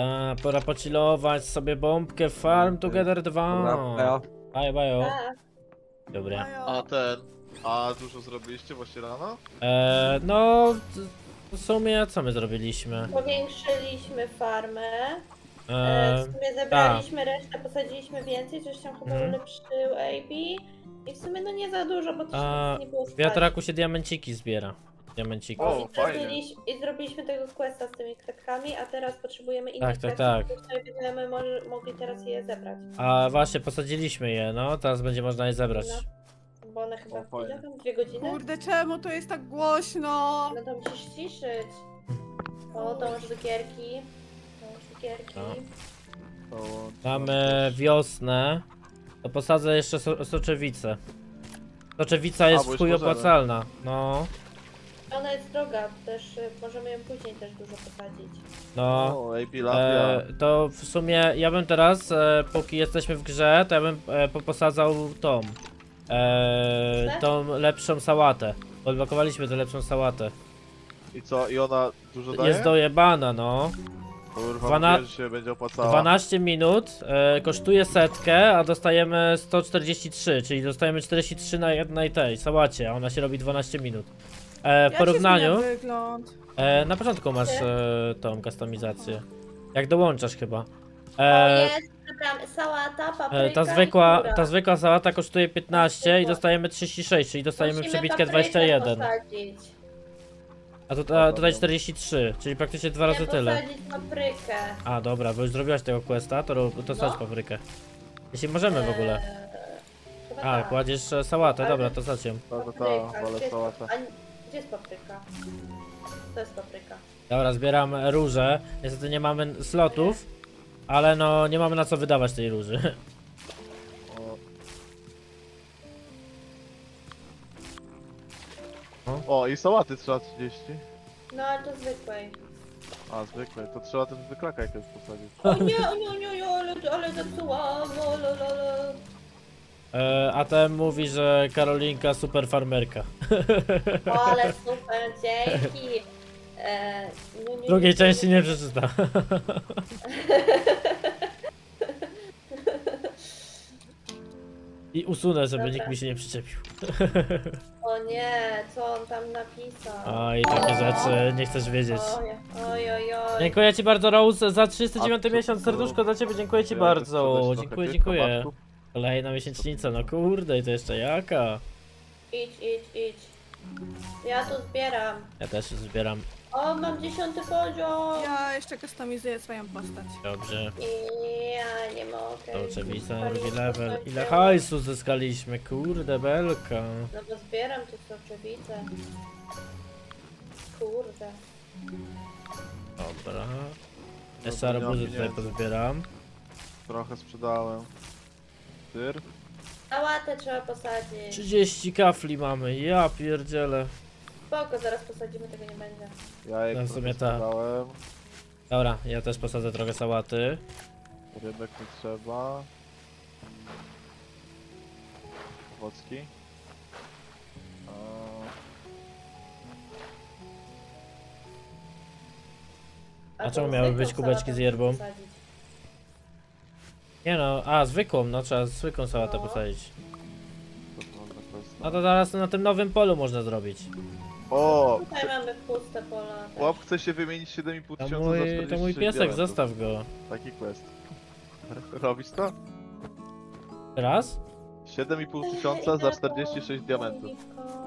Ta, pora pocilować sobie bombkę Farm Together 2. Dobra, Bajo, bajo. A, Dobra. A ten... A dużo zrobiliście właśnie rano? Eee, no, w sumie co my zrobiliśmy? powiększyliśmy farmę. E, Eee, w sumie zebraliśmy resztę, posadziliśmy więcej, coś tam chyba Mhm. ulepszył AB. I w sumie no nie za dużo, bo to A, się nie było w stać. wiatraku się diamenciki zbiera. Diamenciki. O, I, fajnie. zrobiliś, I zrobiliśmy tego questa z tymi kredkami, a teraz potrzebujemy innych Tak, tak, tak. które sobie będziemy może, mogli teraz je zebrać. A właśnie, posadziliśmy je, no, teraz będzie można je zebrać. No, bo one chyba O, fajnie. ile tam? Dwie godziny? Kurde, czemu to jest tak głośno? No to musisz ciszyć. O, dąż do gierki. Dąż do gierki. No. To... Mamy wiosnę. To posadzę jeszcze so soczewicę. Soczewica jest bo w już chuj możemy. opłacalna. No, Ona jest droga, też y, możemy ją później też dużo posadzić. no. O, Latvia. E, to w sumie ja bym teraz, e, póki jesteśmy w grze, to ja bym e, poposadzał tą. E, tą lepszą sałatę. Odblokowaliśmy tę lepszą sałatę. I co? I ona dużo daje? Jest dojebana, no. Kurwa, Dwana- mówię, że się będzie opłacała. 12 minut, e, kosztuje setkę, a dostajemy 143, czyli dostajemy 43 na jednej tej sałacie, a ona się robi 12 minut. E, w Jak porównaniu, się zmienia wygląd? e, na początku masz e, tą kustomizację. Jak dołączasz chyba. E, jest, przepraszam, sałata, papryka e, ta, zwykła, ta zwykła sałata kosztuje 15 i dostajemy 36, czyli dostajemy Musimy przebitkę paprykę 21. Posadzić. A tu, a tutaj 43, czyli praktycznie dwa razy Nie tyle. posadzić paprykę. A dobra, bo już zrobiłaś tego questa, to, rób- to No. paprykę. Jeśli możemy w ogóle. Eee, chyba A, tak. kładziesz e, sałatę, dobra, to sadź ją. Ta, ta, ta, Papryka, pap- a, Gdzie jest papryka? To jest papryka. Dobra, zbieram róże. Niestety nie mamy slotów, ale no nie mamy na co wydawać tej róży. O. i sałaty trzeba 30. No ale to zwykłej. A, zwykle. To trzeba ten wyklaka jakoś posadzić. O nie, o nie, o nie, o nie, ale, ale zepsułam, o, lo, lo, lo. E, a ten mówi, że Karolinka super farmerka. O, ale super, dzięki. Eee, nie, nie, Drugiej nie, części nie przeczyta. I usunę, żeby nikt mi się nie przyczepił. O nie, co on tam napisał? Oj, takie rzeczy nie chcesz wiedzieć. Oj, oj, oj, oj. Dziękuję ci bardzo Rose za 39 A co miesiąc, serduszko dla ciebie, dziękuję ci bardzo. Dziękuję, dziękuję. Kolejna miesięcznica, no kurde, i to jeszcze jaka? Idź, idź, idź. Ja tu zbieram. Ja też zbieram. O, mam dziesiąty poziom. Ja jeszcze kustomizuję swoją postać. Dobrze. I ja nie mogę. To oczywiste, Paliwo drugi level. Ile hajsu zyskaliśmy, kurde belka. No bo zbieram tu soczewicę. Kurde. Dobra. No Jeszcze arbuzy tutaj pozbieram. Trochę sprzedałem. Tyr? Sałatę trzeba posadzić. 30 kafli mamy, ja pierdzielę. Spoko, zaraz posadzimy, tego nie będzie. Jajek No, w sumie tak. Dobra, ja też posadzę trochę sałaty. Rybek nie trzeba. Owocki. A to czemu miały być kubeczki z posadzić. Nie no, a zwykłą, no trzeba zwykłą sałatę No. posadzić. to to to No to teraz na tym nowym polu można zrobić. O! Tutaj mamy puste pola. Chłop chce się wymienić 7,5 To tysiąca za mój, 46 to mój piesek, diamentów. zostaw go. Taki quest. Robisz to? Raz? 7,5 tysiąca za 46 diamentów.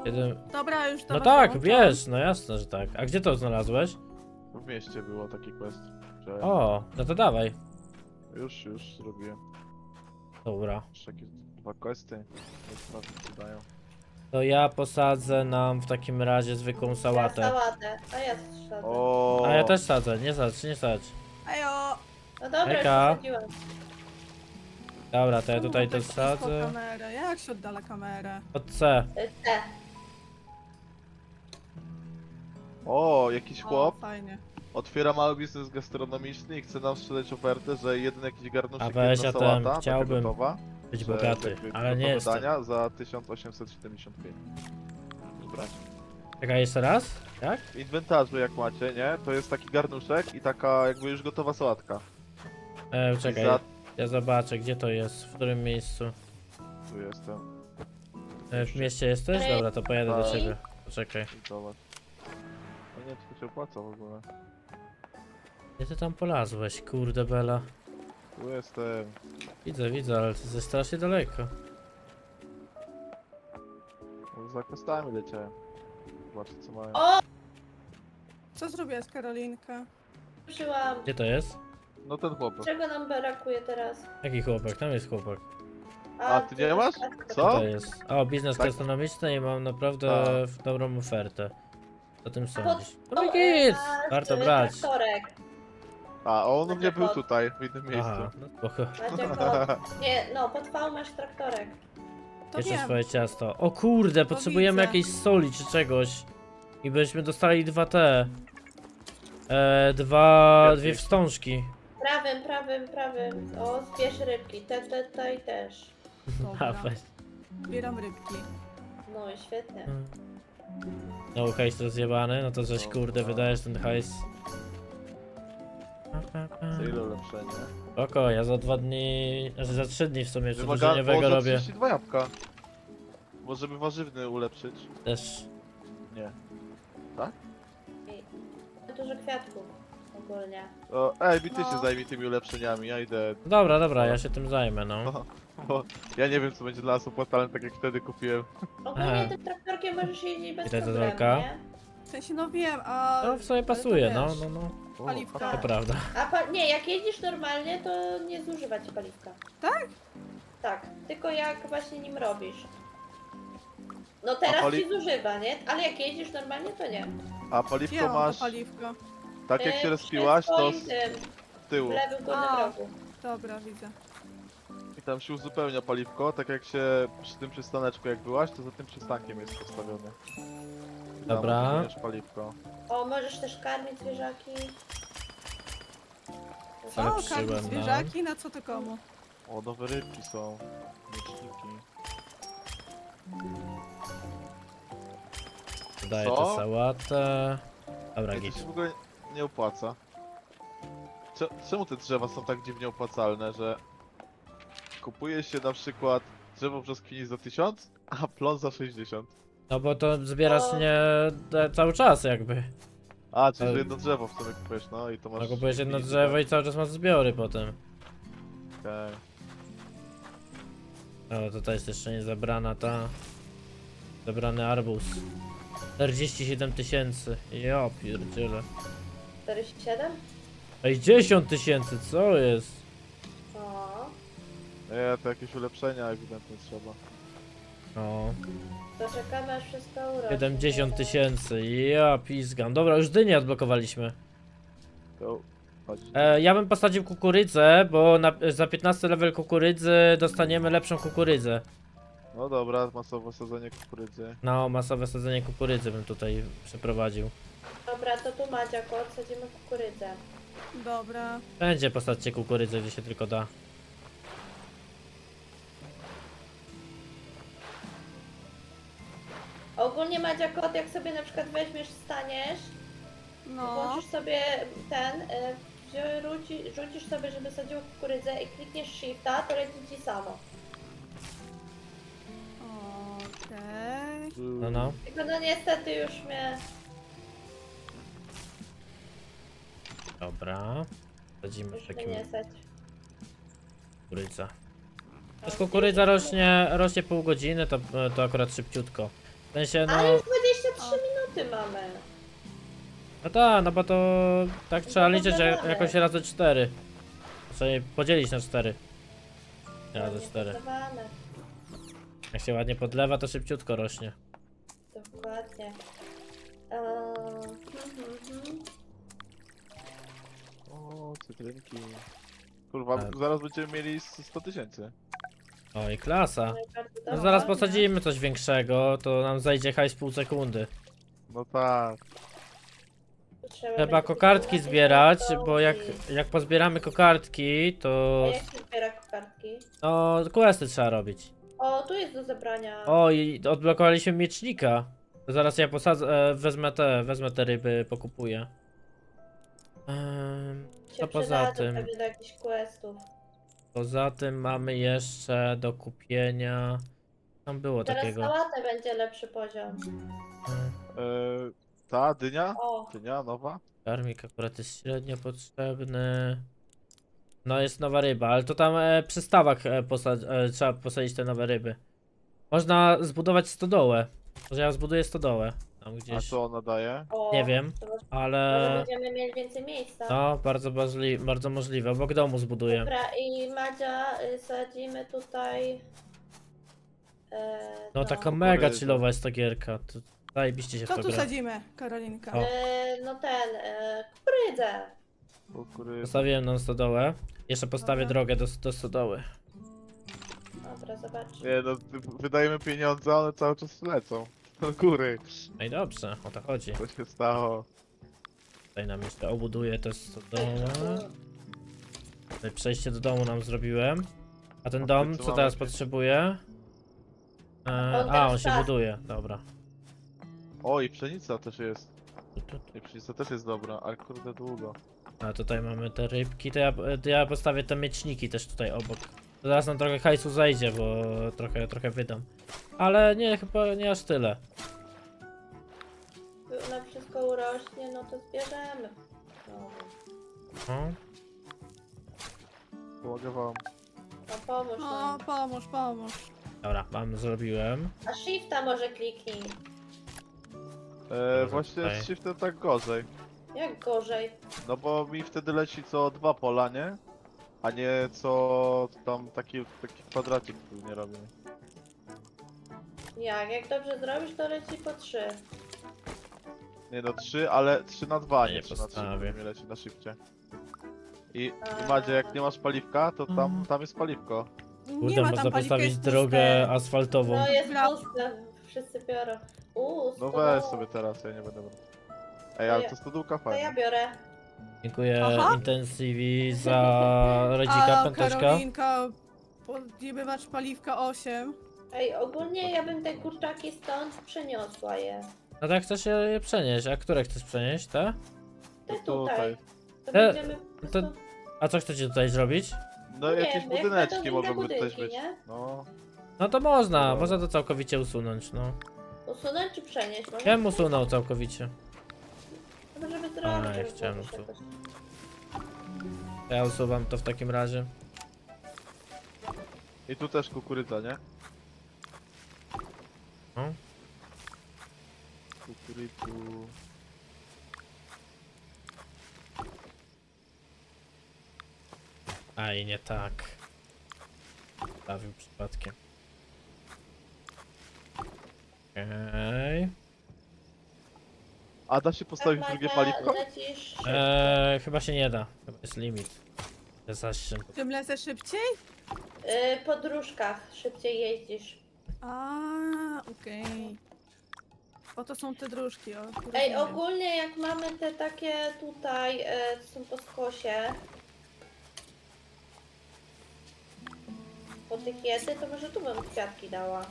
Jeden... Dobra, już do No was tak, dołączam. wiesz, no jasne, że tak. A gdzie to znalazłeś? W mieście było taki quest. Że O, no to dawaj. Już, już zrobiłem. Dobra. Jeszcze jakieś dwa questy. Sprawdzę co dają. To ja posadzę nam w takim razie zwykłą Ja sałatę. sałatę, a ja strzadzę. O, A ja też sadzę, nie sadź, nie sadź. Ejo! No dobra, Hejka. już. Dobra, to ja tutaj to blisko sadzę. kamerę. Jak się oddala kamerę? Od C. Y, Te. O, jakiś O, chłop fajnie. Otwiera mały biznes gastronomiczny i chce nam sprzedać ofertę, że jeden jakiś A garnuszek, weź, jedna ja tam sałata, chciałbym gotowa, Być że bogaty, jakby ale nie jestem. dania za 1875. Brać. Czekaj, jeszcze raz? Jak? W inwentarzu jak macie, nie? To jest taki garnuszek i taka jakby już gotowa sałatka. E, czekaj, Za... ja zobaczę, gdzie to jest, w którym miejscu. Tu jestem. E, w mieście jesteś? Dobra, to pojadę do Tak. ciebie. Poczekaj. Zobacz. No nie, to się opłaca w ogóle. Gdzie ty tam polazłeś, kurde bela? Tu jestem. Widzę, widzę, ale ty jesteś strasznie daleko. No, Za kostami leciałem. Zobaczcie co mają. O! Co zrobiłaś, Karolinka? Ruszyłam. Gdzie to jest? No ten chłopak. Czego nam brakuje teraz? Jaki chłopak? Tam jest chłopak. A, ty nie masz? a- Co to jest? O, biznes Tak? gastronomiczny i mam naprawdę Tak. dobrą ofertę. Co tym sądzisz? No i e, git! masz, Warto e, brać. Traktorek. A, on u mnie był tutaj, w innym miejscu. Aha, no spoko. Macie pod... Nie, no, pod V masz traktorek. To Jeszcze wiem. swoje ciasto. O kurde, potrzebujemy widzę. jakiejś soli czy czegoś. I byśmy dostali dwa te. E, dwa, dwie wstążki. Prawym, prawym, prawym. O, zbierz rybki. Te, te, te i też. Dobra. A, weź. Zbieram rybki. No i świetnie. No, hajs rozjebany, no to żeś kurde no. wydajesz ten hajs. Co ile ulepszenie? Spoko, ja za dwa dni, znaczy za trzy dni w sumie Wymaga... przedłużeniowego O, za robię 32 jabłka. Może by warzywny ulepszyć? też. Nie. Dużo kwiatków ogólnie. O, ej, ty się No. zajmij tymi ulepszeniami, ja idę. Dobra, dobra, ja się tym zajmę, no. Bo, bo ja nie wiem co będzie dla nas opłacalne, tak jak wtedy kupiłem. Ogólnie Aha. tym traktorkiem możesz jeździć bez Ile to problemu, nie? W sensie, no wiem, a... No w ale to pasuje, no, wiesz. no, no. Paliwka. To prawda. A pa nie, jak jedziesz normalnie, to nie zużywa ci paliwka. Tak? Tak, tylko jak właśnie nim robisz. No teraz pali- ci zużywa, nie? Ale jak jeździsz normalnie, to nie. A paliwko Wiem, masz, to paliwko. tak jak E, się rozpiłaś, to z tyłu. W lewym górnym A. rogu. Dobra, widzę. I tam się uzupełnia paliwko, tak jak się przy tym przystaneczku jak byłaś, to za tym przystankiem jest postawione. Dobra. paliwko. O, możesz też karmić zwierzaki. Ale O, karmi no. zwierzaki, na co to komu? O, nowe rybki są. Mieczniki. Daję Co? tę sałatę. Dobra, to git. się w ogóle nie opłaca. Cze- Czemu te drzewa są tak dziwnie opłacalne, że kupuje się na przykład drzewo brzoskwini za 1000, a plon za 60? No bo to zbierasz O. nie e, cały czas jakby. A, czyli że jedno drzewo w sumie kupujesz, no i to masz... No kupujesz jedno drzewo tak? i cały czas masz zbiory potem. Okej. O, tutaj jest jeszcze nie zabrana ta... Zabrany arbuz. 47 tysięcy. Ja pierdzielę. 47? 60 tysięcy, co jest? O, Nie, to jakieś ulepszenia ewidentnie trzeba. O, to czekamy aż wszystko urośnie. 70 tysięcy. Ja pizgam. Dobra, już dynię odblokowaliśmy. Chodź. E, ja bym posadził kukurydzę, bo na, za 15 level kukurydzy dostaniemy lepszą kukurydzę. No dobra, masowe sadzenie kukurydzy. No, masowe sadzenie kukurydzy bym tutaj przeprowadził. Dobra, to tu Madziako, odsadzimy kukurydzę. Dobra. Będzie posadźcie kukurydzę, gdzie się tylko da. Ogólnie Madziako, jak sobie na przykład weźmiesz, staniesz, No. włączysz sobie ten, y, rzuci, rzucisz sobie, żeby sadziło kukurydzę i klikniesz shifta, to leci ci samo. Okej. No, no. Tylko no niestety już mnie... Dobra. Sadzimy mnie takim kukurydza. Też kukurydza rośnie, rośnie pół godziny, to, to akurat szybciutko. W sensie, no... Ale już 23 minuty mamy. No tak, no bo to tak trzeba No to liczyć że dodawamy. jakoś razy 4. Sobie podzielić na 4. Razy Ładnie 4. podawane. Jak się ładnie podlewa, to szybciutko rośnie. Dokładnie. Mhm. O, cytrynki. Kurwa, Tak. zaraz będziemy mieli s- 100 tysięcy. Oj, klasa. No No zaraz posadzimy coś większego, to nam zajdzie hajs pół sekundy. No tak. Trzeba kokardki zbierać, bo jak, jak pozbieramy kokardki, A to jak się zbiera kokardki? no questy trzeba robić. O, tu jest do zebrania. O, i odblokowaliśmy miecznika. To zaraz ja posadzę, e, wezmę te, wezmę te ryby, pokupuję. Ehm, To poza tym- pewnie do jakichś questów. Poza tym mamy jeszcze do kupienia... Tam było Teraz takiego. sałatę będzie lepszy poziom. Yy, ta dynia? O, Dynia nowa? Karmik akurat jest średnio potrzebny. No jest nowa ryba, ale to tam e, przy stawach e, posa- e, trzeba posadzić te nowe ryby. Można zbudować stodołę. Może ja zbuduję stodołę. Tam A gdzieś. co ona daje? o. Nie wiem, To może, może ale... będziemy mieli więcej miejsca. No, bardzo, możli- bardzo możliwe. Obok domu zbuduję. Dobra, i Madzia, y, sadzimy tutaj... E, No taka mega chillowa jest ta gierka. To zajebiście się w Co to tu gra. sadzimy, Karolinka? O. E, no ten, e, kukurydzę. Kukurydza. Postawiłem na stodołę. Jeszcze postawię Dobra. drogę do, do stodoły. Dobra, zobacz. Nie no, wydajemy pieniądze, one cały czas lecą. Do góry. No i dobrze, o to chodzi. Co się stało? Tutaj nam jeszcze obuduję tę stodołę. Tutaj przejście do domu nam zrobiłem. A ten dom, co teraz potrzebuje? E, On a, on się tak. buduje, dobra. O, i pszenica też jest. I pszenica też jest dobra, ale kurde długo. A tutaj mamy te rybki, to ja, to ja postawię te mieczniki też tutaj obok. To Zaraz nam trochę hajsu zejdzie, bo trochę, trochę wydam. Ale nie, chyba nie aż tyle. Ona wszystko urośnie, no to zbierzemy. No, No. Pomogę wam. no pomóż O, nam. pomóż, pomóż. Dobra, mam, zrobiłem. A shifta może kliknij. E, właśnie z shiftem tak gorzej. Jak gorzej? No bo mi wtedy leci co dwa pola, nie? A nie co tam taki, taki kwadracik tu nie robi. Jak? Jak dobrze zrobisz, to leci po trzy. Nie no, trzy, ale trzy na dwa, Ja nie nie trzy na trzy, postawię. bo mi leci na szybcie. I, i. Madzie, jak nie masz paliwka, to tam, Mhm. tam jest paliwko. Nie Kurde, ma można tam paliwka, postawić drogę puste. asfaltową. No jest puste. Wszyscy biorą. Uuu, No weź sobie teraz, ja nie będę brał. Ej, To ale ja- to stodółka To ja fajna. biorę. Dziękuję Aha. Intensivi za redzika, A, piąteczka. Karolinka, podjebywacz paliwka 8. Ej, ogólnie ja bym te kurczaki stąd przeniosła je. No tak chcesz je, je przenieść, a które chcesz przenieść, te? Te tutaj. To E, będziemy po to- prostu... A co chcecie tutaj zrobić? No Nie jakieś wiem, jak budyneczki będą inne mogłyby też budynki, być. nie? No, No to można, No. można to całkowicie usunąć, no. Usunąć czy przenieść? Może Ja bym usunął całkowicie. Żeby A, zrobić. ja żeby chciałem jakoś- Ja usuwam to w takim razie. i tu też kukurydza, nie? No. Kukurydzu. A i nie tak. Stawił przypadkiem. Okej. A da się postawić drugie paliwko? Lecisz. Eee, chyba się nie da. Chyba jest limit. Jest zasięg. Czym lecę szybciej? Y, po dróżkach szybciej jeździsz. A, okej. Oto są te dróżki, o. które Ej, rozumiem. ogólnie jak mamy te takie tutaj, e, co są po skosie, po tych jedy, to może tu bym kwiatki dała.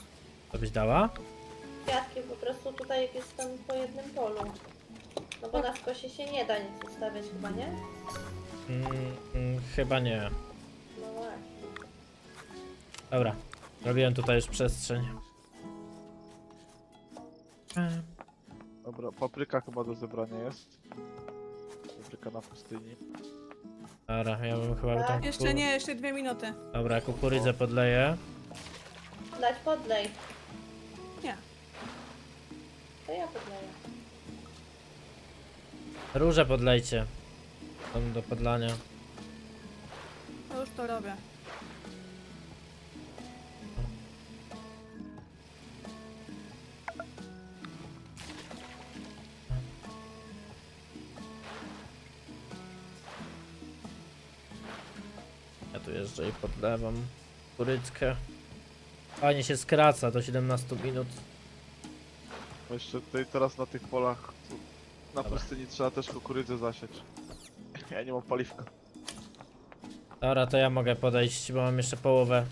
To byś dała? Kwiatki po prostu tutaj jak jestem po jednym polu. No bo na skosie się nie da nic ustawiać chyba, nie? Mm, mm, chyba nie. No właśnie. Dobra. Robiłem tutaj już przestrzeń. Dobra, papryka chyba do zebrania jest. Papryka na pustyni. Dobra, ja bym chyba tą Jeszcze kukur- nie, jeszcze dwie minuty. Dobra, kukurydzę podleję. Dać podlej. To ja podleję. Róże podlejcie. Tam do podlania. To już to robię. Ja tu jeszcze i podlewam kuryckę. Fajnie się skraca do 17 minut. Bo jeszcze tutaj teraz na tych polach na Dobra. pustyni trzeba też kukurydzę zasiać. Ja nie mam paliwka. Dobra, to ja mogę podejść, bo mam jeszcze połowę.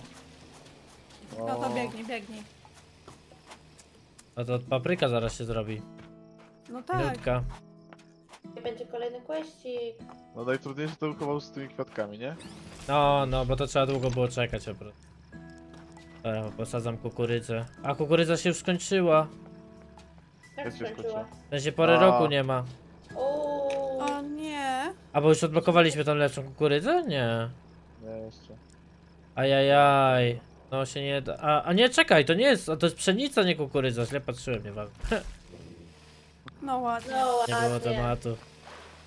No to biegnij, biegnij. No to papryka zaraz się zrobi. No tak. Minutka. Będzie kolejny questik. No najtrudniejsze to chyba z tymi kwiatkami, nie? No, no, bo to trzeba długo było czekać po prostu. Dobra, posadzam kukurydzę. A kukurydza się już skończyła. Jak się skończyła? W sensie pory A. roku nie ma. Uuu. O nie. A bo już odblokowaliśmy tą lepszą kukurydzę? Nie. Nie, jeszcze. Ajajaj. No się nie da. A, a nie, czekaj, to nie jest. A to jest pszenica, nie kukurydza. Źle patrzyłem, nie ważne. No ładnie. No Nie było ładnie. tematu.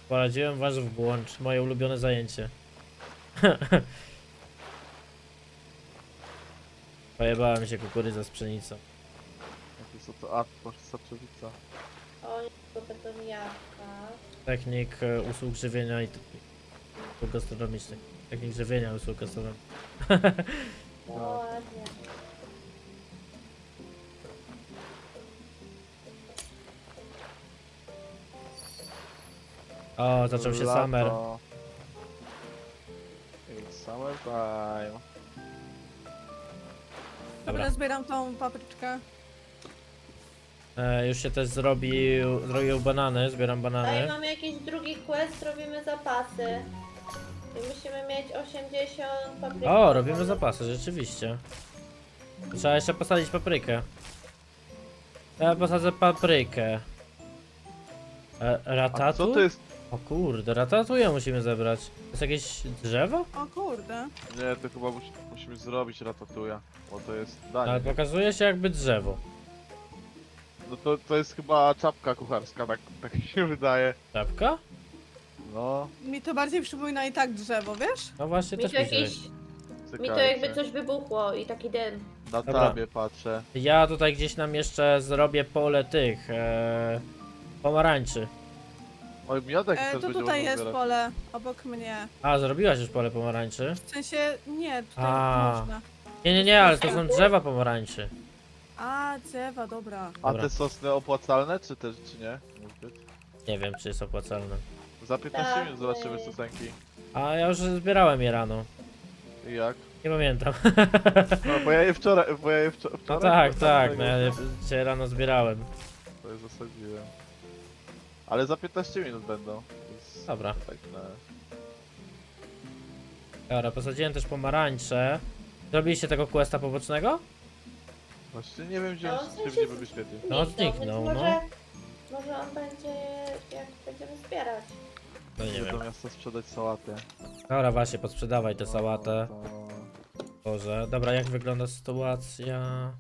Poradziłem was w błąd. Moje ulubione zajęcie. Pojebała mi się kukurydza z pszenicą. Są to? A, to saczowica. O nie, to jabłka. Technik e, usług żywienia i t- usług gastronomicznych. Technik żywienia usług gastronomicznych. No ładnie. O, zaczął się summer. Lato. It's summer time. Dobra. Dobra, zbieram tą papryczkę. E, już się też zrobił, zrobił banany, zbieram Tutaj banany. mamy jakiś drugi quest, robimy zapasy. I musimy mieć 80 papryk. O, robimy zapasy, rzeczywiście. Trzeba jeszcze posadzić paprykę. Ja posadzę paprykę. E, A ratatu? co to jest? O kurde, ratatuje musimy zebrać. To jest jakieś drzewo? O kurde. Nie, to chyba musi, musimy zrobić ratatouille, bo to jest Ale danie. pokazuje się jakby drzewo. No to, to jest chyba czapka kucharska, tak, tak mi się wydaje. Czapka? No, Mi to bardziej przypomina i tak drzewo, wiesz? No właśnie Mi też to, mi się mi to jakby coś wybuchło i taki dym. Na Dobra. tabie patrzę. Ja tutaj gdzieś nam jeszcze zrobię pole tych e, pomarańczy. Oj, miodek E, też to będzie tutaj można jest zbierać. pole obok mnie. A, zrobiłaś już pole pomarańczy? W sensie, nie, tutaj A. można. Nie, nie, nie, ale to są drzewa pomarańczy. A, drzewa, dobra. A Dobra. te sosny opłacalne, czy też, czy nie? Nie wiem, czy jest opłacalne. Za 15 Tak, minut zobaczymy sosenki. A ja już zbierałem je rano. I jak? Nie pamiętam. No, bo ja je wczoraj, bo ja je wczor- No wczoraj... tak, to tak, tego- no ja je dzisiaj rano zbierałem. To je zasadziłem. Ale za 15 minut będą. więc Dobra. Tak na... Dobra, posadziłem też pomarańcze. Zrobiliście tego questa pobocznego? Właśnie nie wiem, gdzie No, on w sensie- nie wyświetlił. No, Zniknął, no. może, może on będzie jak będziemy zbierać. No nie Do wiem. miasta sprzedać sałatę. Dobra, właśnie, podsprzedawaj tę sałatę. No, to- Boże. Dobra, jak wygląda sytuacja?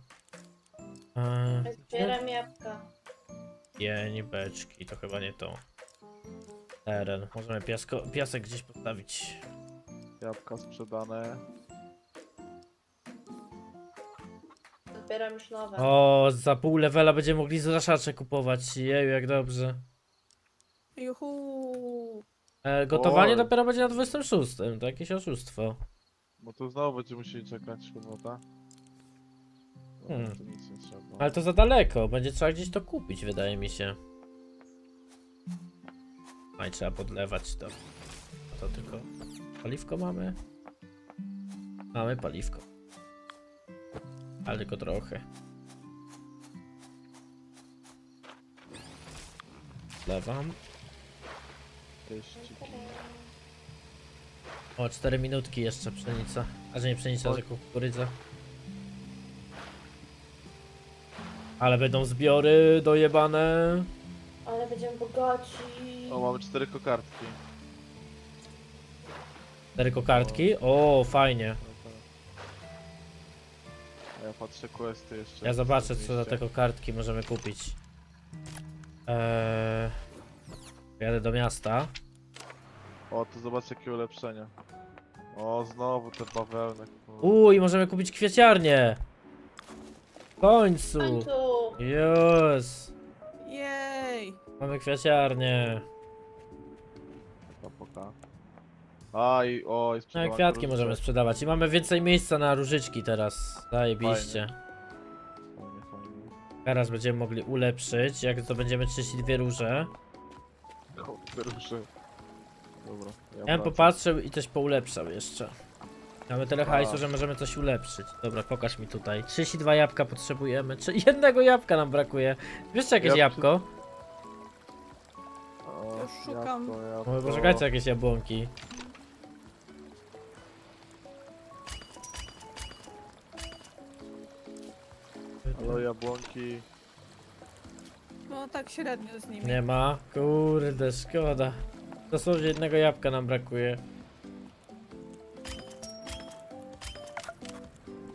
Eee, Zbieram jabłka. Pień, beczki, to chyba nie to. Teren. Możemy piasko, piasek gdzieś postawić. Jabłka sprzedane. Zbieram już nowe. O, za pół levela będziemy mogli zraszacze kupować. Jeju, jak dobrze. Juhu. E, gotowanie Oj. dopiero będzie na 26. To jakieś oszustwo. Bo tu znowu będziemy musieli czekać chyba, tak? No, Hmm. to nic nie trzeba. Ale to za daleko. Będzie trzeba gdzieś to kupić, wydaje mi się. A i trzeba podlewać to. A to tylko. Paliwko mamy? Mamy paliwko. Ale tylko trochę. Lewam. O, 4 minutki jeszcze pszenica. A że nie pszenica, że kukurydza. Ale będą zbiory dojebane. Ale będziemy bogaci. O, mamy cztery kokardki. Cztery kokardki. O, fajnie. Ja patrzę questy jeszcze. Ja zobaczę co za Oczywiście. te kokardki możemy kupić. Eee... Jadę do miasta. O, to zobacz jakie ulepszenia. O, znowu te bawełny. Uj, możemy kupić kwieciarnię. W końcu. W końcu. Już. Jej. Mamy kwieciarnię. A i o, jest No kwiatki możemy sprzedawać. I mamy więcej miejsca na różyczki teraz. Zajebiście. Fajnie, fajnie. Teraz będziemy mogli ulepszyć, jak to będziemy 32 róże. Róże. Dobra. Ja bym wracam. popatrzył i coś poulepszał jeszcze. Mamy tyle hajsu, że możemy coś ulepszyć. Dobra, pokaż mi tutaj. 32 jabłka potrzebujemy. Czy jednego jabłka nam brakuje? Wiesz jakieś Ja jabłko? O, Już szukam. jabłko, Może jabłko. poszukajcie jakieś jabłonki. Halo, jabłonki. No tak średnio z nimi. Nie ma. Kurde, szkoda. Dosłownie jednego jabłka nam brakuje.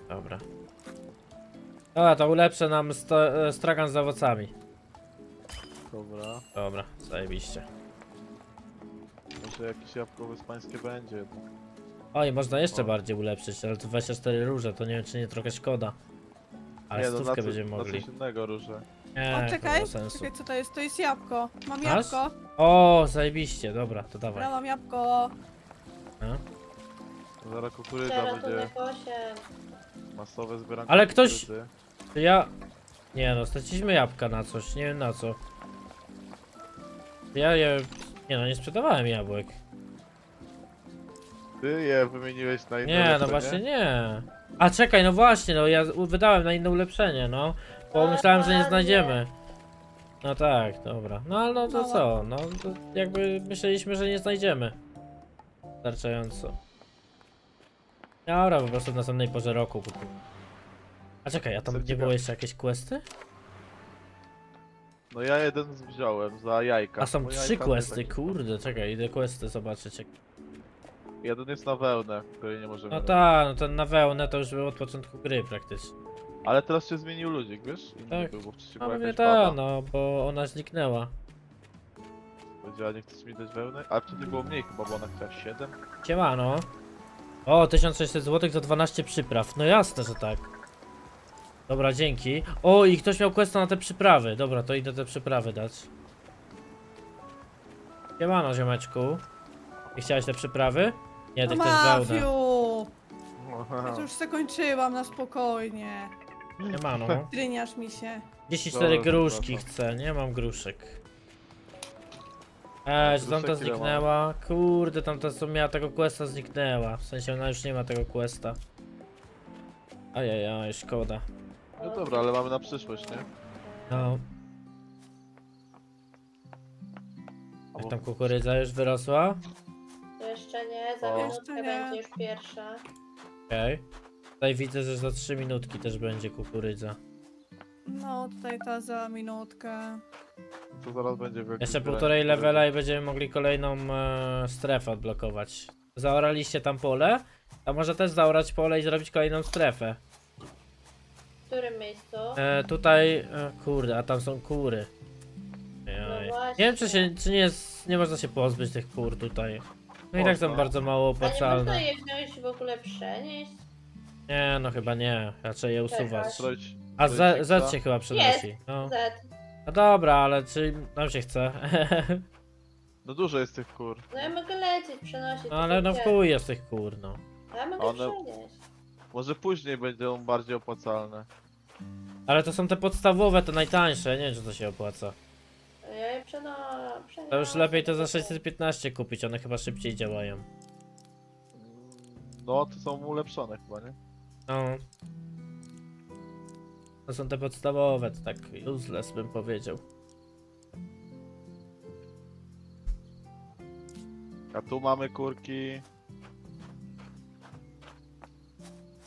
Dobra. A, to ulepszę nam e, stragan z owocami. Dobra. Dobra, zajebiście. Może jakieś jabłko wyspańskie będzie. Oj, można jeszcze O. bardziej ulepszyć, ale to 24 róże, to nie wiem czy nie trochę szkoda. Ale nie, no na, stówkę co, będziemy na mogli. coś innego róże. Nie, O, to czekaj, czekaj, co to jest? To jest jabłko. Mam Masz? jabłko. O, zajebiście, dobra, to dawaj. Ja mam jabłko. No. Zaraz kukurydza Teraz będzie ratunek 8. masowe zbieranie Ale ktoś- kukurydzy. Ja... Nie no, straciliśmy jabłka na coś, nie wiem na co. Ja je... Nie no, nie sprzedawałem jabłek. Ty je wymieniłeś na inne Nie, no właśnie nie. A czekaj, no właśnie, no ja wydałem na inne ulepszenie, no. Bo A, myślałem, że nie znajdziemy. No tak, dobra. No ale no to No co? No to jakby myśleliśmy, że nie znajdziemy. Wystarczająco. Dobra, po prostu w następnej porze roku. A czekaj, a tam Co nie było jeszcze jakieś questy? No ja jeden wziąłem za jajka. A są bo trzy jajka questy, kurde, czekaj, idę questy zobaczyć. jak- Jeden jest na wełnę, której nie możemy No tak, no ten na wełnę to już był od początku gry praktycznie. Ale teraz się zmienił ludzik, wiesz? Inny Tak. był, bo wcześniej No była jakaś baba. no bo ona zniknęła. Powiedziała, nie chcesz mi dać wełny? Ale wtedy było mniej chyba, bo ona chciała 7. Siemano. O, 1600 zł to 12 przypraw. No jasne, że tak. Dobra, dzięki. O, i ktoś miał questa na te przyprawy. Dobra, to idę te przyprawy dać. Siemano, ziomeczku. I chciałeś te przyprawy? Nie, ty No wełnę. Mafiu! Ja to już zakończyłam na spokojnie. Siemano. Tryniasz mi się. 34 Dobra, gruszki przepraszam. chcę, nie mam gruszek. Eee, czy tamta zniknęła? Kurde, tamta co miała tego questa zniknęła. W sensie ona już nie ma tego questa. Ajajaj, szkoda. No dobra, ale mamy na przyszłość, nie? No, Albo- jak tam kukurydza już wyrosła? Jeszcze nie, za O. minutkę Jeszcze nie. będzie już pierwsza. Okej. Tutaj widzę, że za 3 minutki też będzie kukurydza. No, tutaj ta za minutkę. To zaraz będzie w jakimś Jeszcze półtorej levela i będziemy mogli kolejną e, strefę odblokować. Zaoraliście tam pole? A może też zaorać pole i zrobić kolejną strefę. W którym miejscu? E, tutaj, e, kurde, a tam są kury. No Ojej. właśnie. nie wiem, czy, się, czy nie, jest, nie można się pozbyć tych kur tutaj. No i tak są bardzo mało A nie można opłacalne. je wziąć w ogóle przenieść? Nie, no chyba nie. Raczej je usuwać. A Z? Z się chyba przenosi. No. Z. no dobra, ale czy nam się chce? No dużo jest tych kur. No ja mogę lecieć, przenosić. No ale no w chuj jest tych kur, no. A ja mogę One- przenieść. Może później będą bardziej opłacalne. Ale to są te podstawowe, te najtańsze, nie wiem czy to się opłaca. Przeno... przeniosę. To już lepiej to za 615 kupić, one chyba szybciej działają. No, to są ulepszone chyba, nie? No. To są te podstawowe, to tak useless bym powiedział. A tu mamy kurki.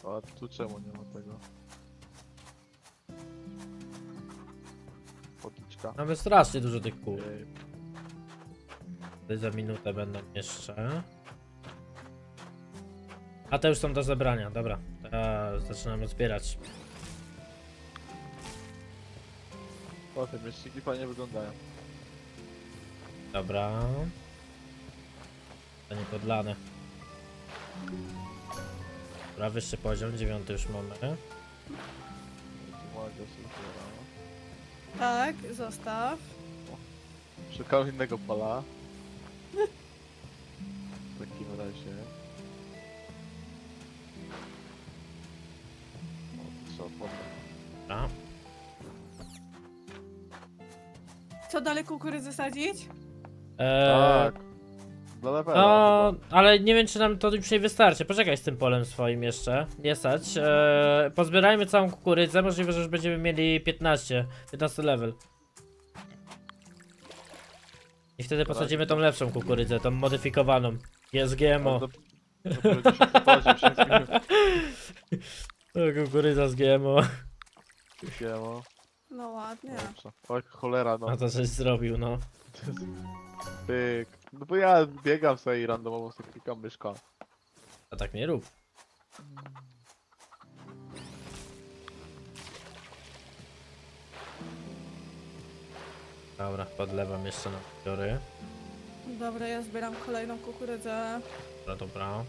A tu czemu nie ma tego? Potyczka. Mamy strasznie dużo tych kół. Za minutę będą jeszcze. A te już są do zebrania, dobra. A, zaczynamy zbierać. O, te mieściki fajnie wyglądają. Dobra. To nie podlane. Dobra, wyższy poziom, dziewiąty już mamy. Tu ładnie się. Tak, zostaw. Szukam innego pola. W takim razie. O, trzeba potem. Dobra. Co dalej kukurydzę sadzić? Eee, Tak. Dla levela. No, ale nie wiem czy nam to już nie wystarczy. Poczekaj z tym polem swoim jeszcze. Nie stać. Eee, pozbierajmy całą kukurydzę. Możliwe, że już będziemy mieli 15. 15 level. I wtedy posadzimy tą lepszą kukurydzę, tą modyfikowaną. Jest GMO. Do- dopiero 10 poziom się zmienił. To kukurydza z GMO. Siemo. No ładnie. Dobrze. Oj, cholera, no. A to coś zrobił, no. Pyk. No bo ja biegam sobie i randomowo sobie klikam myszką. A tak nie rób. Dobra, podlewam jeszcze na biory. Dobra, ja zbieram kolejną kukurydzę. Dobra, dobra.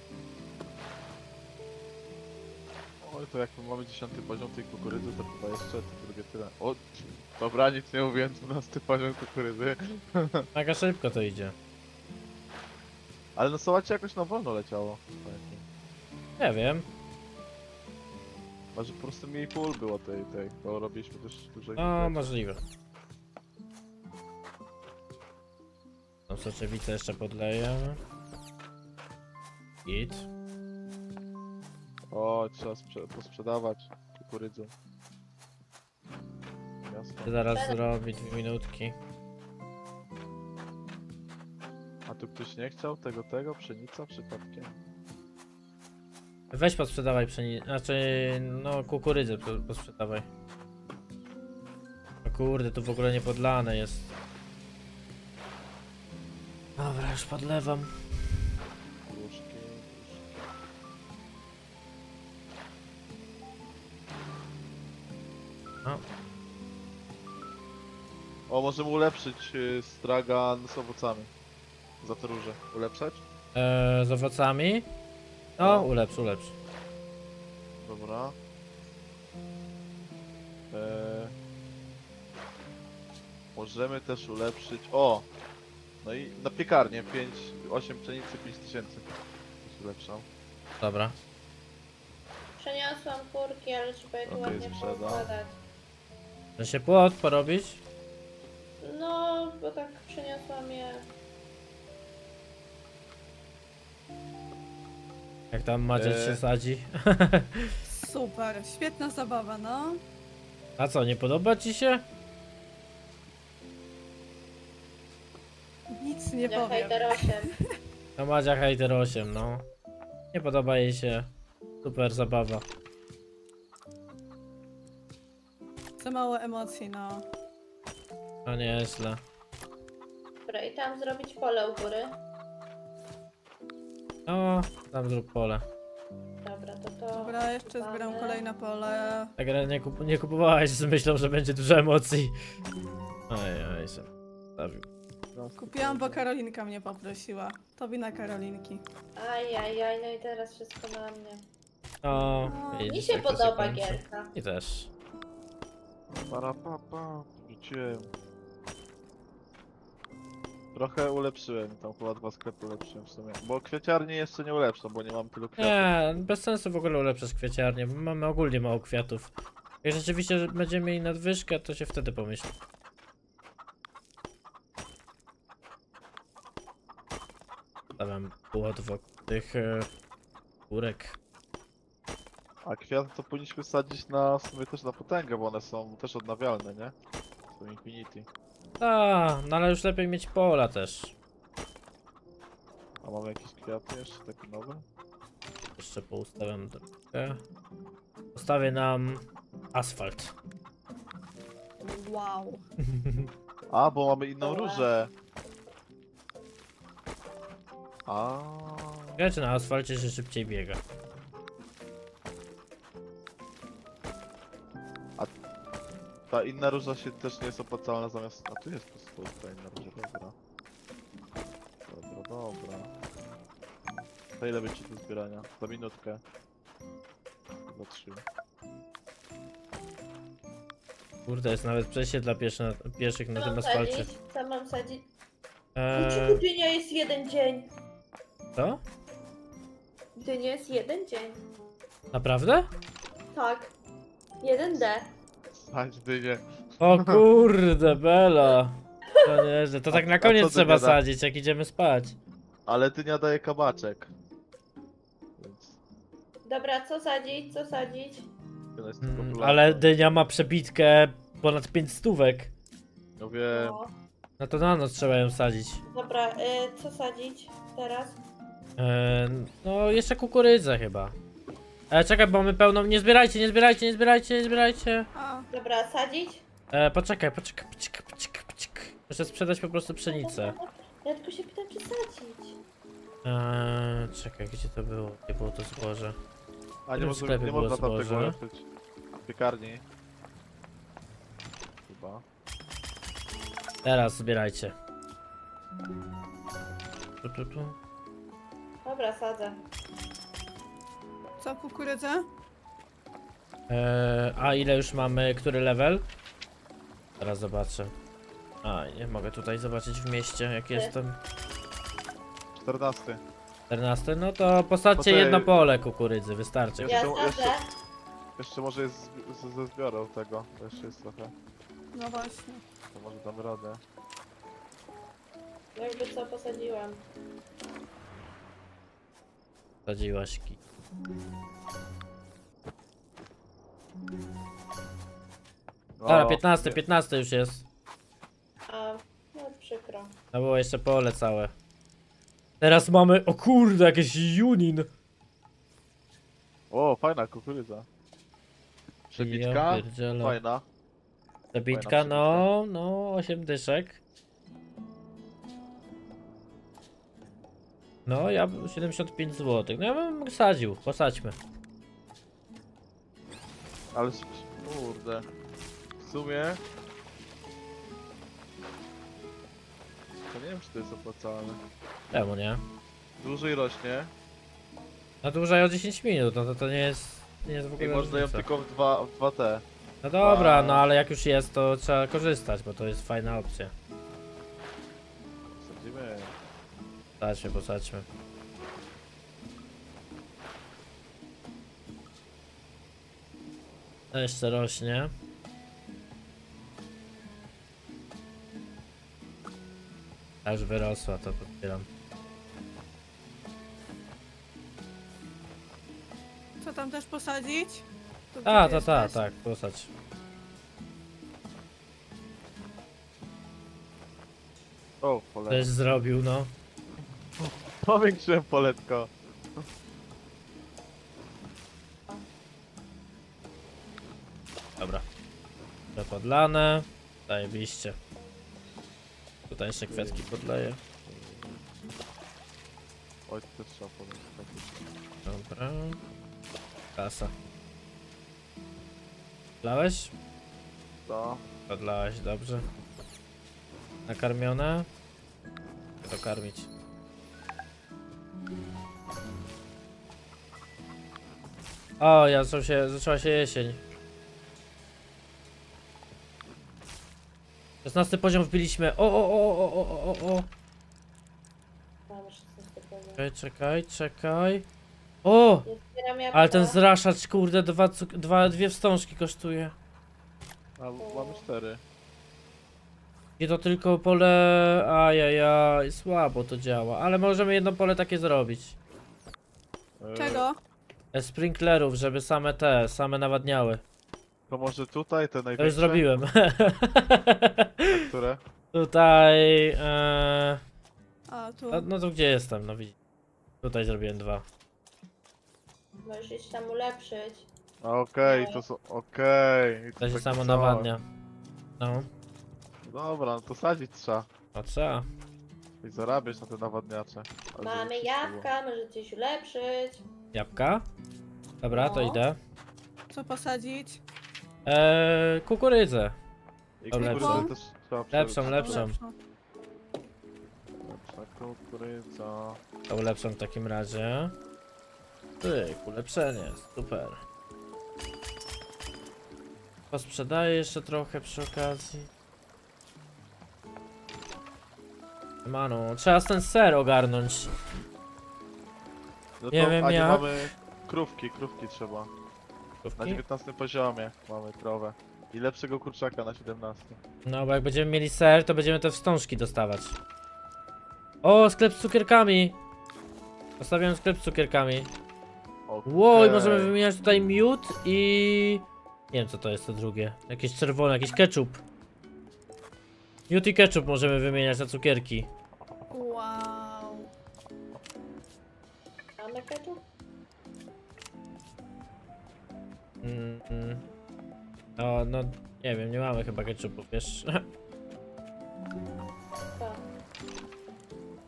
Oj, to jak my mamy 10 poziom tej kukurydzy, to chyba jeszcze to drugie tyle. O, dobra, nic nie mówiłem, 12 poziom kukurydzy. Mega szybko to idzie. Ale na sołacie jakoś na wolno leciało. Nie wiem. Może po prostu mniej pól było tej, tej, bo robiliśmy też dużo No, możliwe. Tą soczewicę jeszcze podleję. Git. O, trzeba sprze posprzedawać kukurydzę. Jasne. Zaraz zrobi dwie minutki. Tu ktoś nie chciał tego, tego, pszenica przypadkiem? Weź podsprzedawaj pszeni... Znaczy, no kukurydzę po- podsprzedawaj. O kurde, tu w ogóle nie podlane jest. Dobra, już podlewam. No. O, możemy ulepszyć y, stragan z owocami. Za te róże. Ulepszać? Eee, z owocami? No, No. ulepsz, ulepsz. Dobra. Eee, możemy też ulepszyć. O! No i na piekarnię 5, 8 pszenicy, 5 tysięcy. Też ulepszam. Dobra. Przeniosłam kurki, ale trzeba je tu Okej, ładnie sprzedam. poukładać. Da się płot porobić? No, bo tak przeniosłam je. Jak tam Maciek Eee. się sadzi. Super, świetna zabawa, no. A co, nie podoba ci się? Nic nie Ja powiem. hejter 8. To Madzia Hater 8, no. Nie podoba jej się. Super zabawa. Za mało emocji, no. No nieźle. Dobra, i tam zrobić pole u góry. No, tam zrób pole. Dobra, to to... Dobra, jeszcze zbieram mamy. kolejne pole. Tak nie, kup nie kupowałaś z myślą, że będzie dużo emocji. Oj, oj, się stawił. Kupiłam, bo Karolinka mnie poprosiła. To wina Karolinki. Ajajaj, no i teraz wszystko na mnie. No, No, widzisz, Mi się podoba gierka. I też. Para pa, pa. Rzuciłem. Trochę ulepszyłem, tam chyba dwa sklepy ulepszyłem w sumie. Bo kwieciarni jeszcze nie ulepszą, bo nie mam tylu kwiatów. Nie, bez sensu w ogóle ulepszać kwieciarnię, bo mamy ogólnie mało kwiatów. Jak rzeczywiście będziemy mieli nadwyżkę, to się wtedy pomyśli. Stawiam płot wokół tych e, kurek. A kwiaty to powinniśmy sadzić na w sumie też na potęgę, bo one są też odnawialne, nie? Są Infinity. A, no ale już lepiej mieć pola też. A mamy jakieś kwiaty jeszcze takie nowe? Jeszcze poustawiam trochę. Postawię nam asfalt. Wow. A, bo mamy inną różę. A. Wiecie, na asfalcie się szybciej biega. Ta inna róża się też nie jest opłacalna zamiast... A tu jest po prostu ta inna róża, dobra. Dobra, dobra. To ile będzie do zbierania? Za minutkę. Za trzy. Kurde, jest nawet przejście dla pieszy na, pieszych na Co tym asfalcie. Co mam sadzić? Eee, Dlaczego dynia jest jeden dzień? co? Dynia jest jeden dzień. Naprawdę? Tak. 1D. Sadź dynię. O kurde, Bela. To nieźle. To tak na koniec co trzeba gada? sadzić, jak idziemy spać. Ale dynia daje kabaczek. Więc Dobra, co sadzić, co sadzić? dynia jest tylko Mm, popularna. ale dynia ma przebitkę ponad 5 stówek. No wiem. No. No to na noc trzeba ją sadzić. Dobra, y, co sadzić teraz? E, no jeszcze kukurydzę chyba. E, czekaj, bo mamy pełną. Nie zbierajcie, nie zbierajcie, nie zbierajcie, nie zbierajcie. A, Dobra, sadzić? E, poczekaj, poczekaj, poczekaj, poczekaj, poczekaj. Muszę sprzedać po prostu pszenicę. Ja tylko się pytam, czy sadzić. E, czekaj, gdzie to było? Gdzie było to zboże? A nie, sklepie nie było można tam tego lepić. W piekarni. Chyba. Teraz zbierajcie. Tu, tu, tu. Dobra, sadzę. Co kukurydzę? E, a ile już mamy, który level? Teraz zobaczę. A, nie mogę tutaj zobaczyć w mieście, jak jestem. 14. 14, no to posadźcie jedno pole kukurydzy, wystarczy. Jeszcze- Ja jeszcze- sadzę. Jeszcze może jest z- z- ze zbiorą tego. To jeszcze jest trochę. No właśnie. To może damy radę. Jakby co posadziłam. Sadziłaś ki. Dobra, O, 15, nie. 15 już jest. A, no przykro. No było jeszcze pole całe. Teraz mamy, o kurde, jakieś Junin. O, fajna kukurydza. Przebitka? Ja pierdzielę. Fajna. Zabitka, Fajna no, no, 8 dyszek. No, ja bym 75 zł. No ja bym sadził, posadźmy. Ale s- kurde. W sumie... To nie wiem czy to jest opłacalne. Czemu nie? Dłużej rośnie No dłużej o 10 minut, no to to nie jest, nie jest w i ogóle można ją różnica. tylko w dwa, w 2T. No dobra, no ale jak już jest, to trzeba korzystać, bo to jest fajna opcja. Posadźmy, posadźmy. To jeszcze rośnie. A już wyrosła, to podbieram. Co tam też posadzić? Tu, A, ta, ta, jesteś? tak, posadź. O, pole. Też zrobił, no. Powiększyłem poletko. Dobra. Przepodlane. Zajebiście. Tutaj jeszcze kwiatki podleję. Oj, to też trzeba powiększyć. Dobra. Kasa. Podlałeś? To. Podlałeś, dobrze. Nakarmione? To karmić. O, ja zaczął się, zaczęła się jesień. 16 poziom wbiliśmy. O, o, o, o, o, o, o, o. Mam 16 poziom. Czekaj, czekaj, czekaj. O! Ale ten zraszacz, kurde, dwa, dwa, dwie wstążki kosztuje. A, mamy cztery. Nie to tylko pole. Ajajaj, słabo to działa. Ale możemy jedno pole takie zrobić. Czego? E, Sprinklerów, żeby same te, same nawadniały. To może tutaj te To największe? już zrobiłem. A które? Tutaj. E, A, tu. no, no to gdzie jestem? No widzisz. Tutaj zrobiłem dwa. Możesz iść tam ulepszyć. A, Okej, to są. Okej. To się takie samo całe. nawadnia. No, Dobra, no to sadzić trzeba. a co? I zarabiać na te nawadniacze. Ale Mamy jabłka, możecie iść ulepszyć. Jabłka? Dobra, to No. idę. Co posadzić? E, kukurydzę. I To kukurydzę lepszą? też trzeba Lepszą, przerobić. lepszą. Lepszą. Lepsza kukurydza. To ulepszam w takim razie. Tyk, ulepszenie, super. Posprzedaję jeszcze trochę przy okazji. Mano, trzeba ten ser ogarnąć. No Nie to, wiem a nie jak. mamy krówki, krówki trzeba. Na Krówki? 19 poziomie mamy krowę. I lepszego kurczaka na 17. No, bo jak będziemy mieli ser, to będziemy te wstążki dostawać. O, sklep z cukierkami! Postawiłem sklep z cukierkami. Okej. Wow, i możemy wymieniać tutaj miód i... Nie wiem co to jest to drugie. Jakieś czerwone, jakiś ketchup. Miód i ketchup możemy wymieniać na cukierki. Wow. Mamy ketchup? Mm, mm. No, no, nie wiem, nie mamy chyba ketchupu, wiesz. To.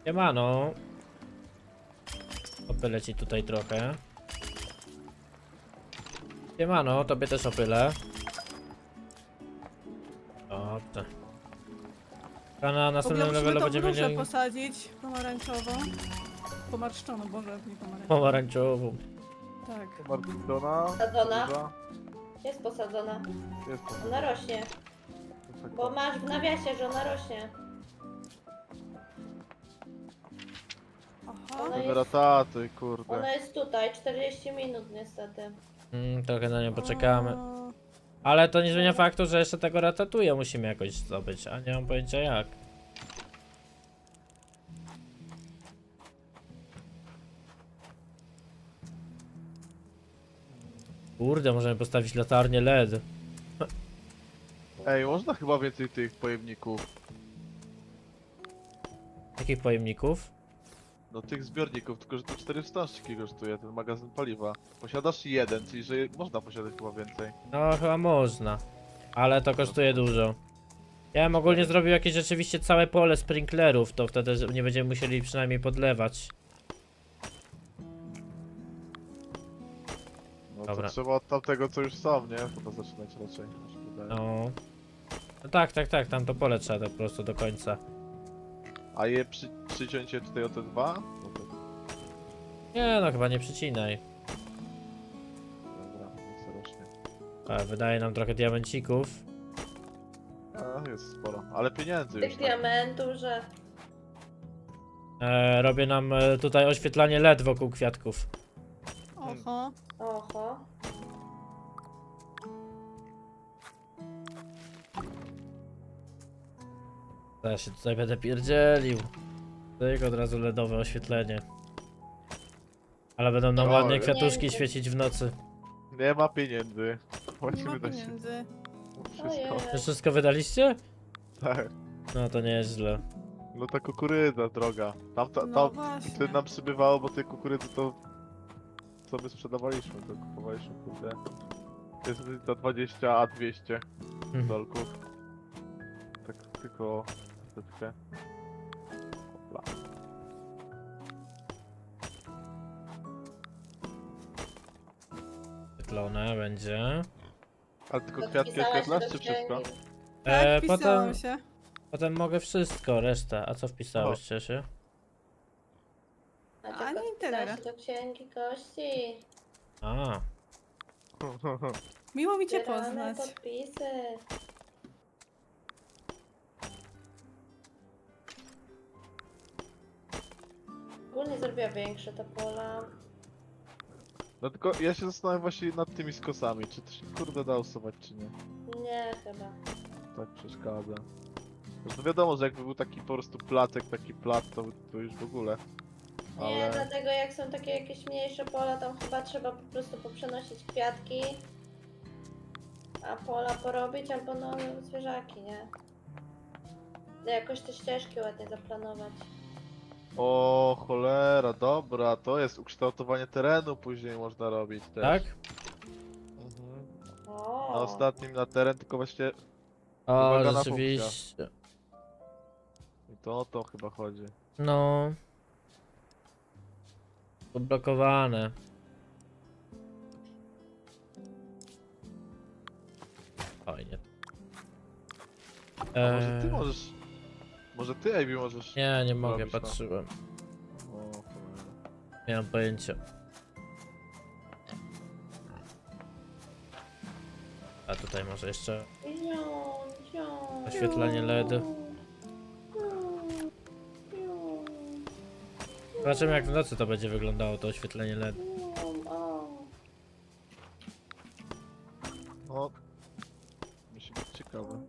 Siemano. Opylę ci tutaj trochę. Siemano, tobie też opylę. Dobrze. A na następnym levelu będziemy mieli posadzić pomarańczową. Pomarszczoną, boże, nie pomarańczową. pomarańczową. Tak. Martona. Sadzona. Duża. Jest posadzona. Jest to. Ona rośnie. Bo masz w nawiasie, że ona rośnie. Aha. Ona jest, kurde. ona jest tutaj, 40 minut niestety. Mm, trochę na nią poczekamy. Ale to nie zmienia faktu, że jeszcze tego ratatuje musimy jakoś zdobyć, a nie mam pojęcia jak. Kurde, możemy postawić latarnię LED. Ej, można chyba więcej tych pojemników. Jakich pojemników? No tych zbiorników, tylko że to 4 wstążki kosztuje ten magazyn paliwa. Posiadasz jeden, czyli że można posiadać chyba więcej. No, chyba można. Ale to kosztuje dużo. Ja bym ogólnie zrobił jakieś rzeczywiście całe pole sprinklerów, to wtedy nie będziemy musieli przynajmniej podlewać. Dobra. to trzeba od tamtego co już są, nie? Chyba zaczynać raczej. mi się wydaje. No. No tak, tak, tak, tam to pole trzeba po prostu do końca. A je przy, przyciącie tutaj o te dwa? No to Nie no, chyba nie przycinaj. dobra, niech se rośnie. A, wydaje nam trochę diamencików. A, jest sporo. Ale pieniędzy Tych już tak. diamentów, że... E, robię nam e, tutaj oświetlanie LED wokół kwiatków. Oho. Oho. Ja się tutaj będę pierdzielił. Tylko od razu LEDowe oświetlenie. Ale będą nam Oj. ładnie kwiatuszki świecić w nocy. Nie ma pieniędzy. Nie ma pieniędzy. wszystko. Ojej. Już wszystko wydaliście? Tak. No to nieźle. No ta kukurydza droga. Tam, ta, No tam właśnie. nam przybywało, bo te kukurydzy to co my sprzedawaliśmy, to kupowaliśmy kurde. To jest za 20, a 200 Hmm. dolków. Tak tylko troszeczkę. Opla. Będzie. Ale tylko kwiatki Podpisałaś oświetlasz, do czy wszystko? księgi. Tak, E, potem, się. potem mogę wszystko, resztę. A co wpisałeś, Ciesie? Wpisać do księgi kości. A, Miło mi cię Zbierane poznać. podpisy. Ogólnie zrobiła większe te pola. No tylko ja się zastanawiam właśnie nad tymi skosami, czy to się kurde da usuwać, czy nie. Nie, chyba. Tak przeszkadza. No wiadomo, że jakby był taki po prostu placek, taki plat, to, to już w ogóle. Nie, Ale... dlatego jak są takie jakieś mniejsze pola, tam chyba trzeba po prostu poprzenosić kwiatki. A pola porobić albo no zwierzaki, nie? Jakoś te ścieżki ładnie zaplanować. O cholera, dobra, to jest ukształtowanie terenu później można robić też. tak? Mhm. O, Na ostatnim na teren, tylko właśnie O, rzeczywiście. i to o to chyba chodzi. No. Poblokowane. Fajnie. A może ty Eee, możesz... Może ty, Ejbi, możesz... Nie, nie mogę, robić to. patrzyłem. O cholera. Nie mam pojęcia. A tutaj może jeszcze Oświetlenie LED. Zobaczymy jak w nocy to będzie wyglądało to oświetlenie LED. o. No... Musi być ciekawe.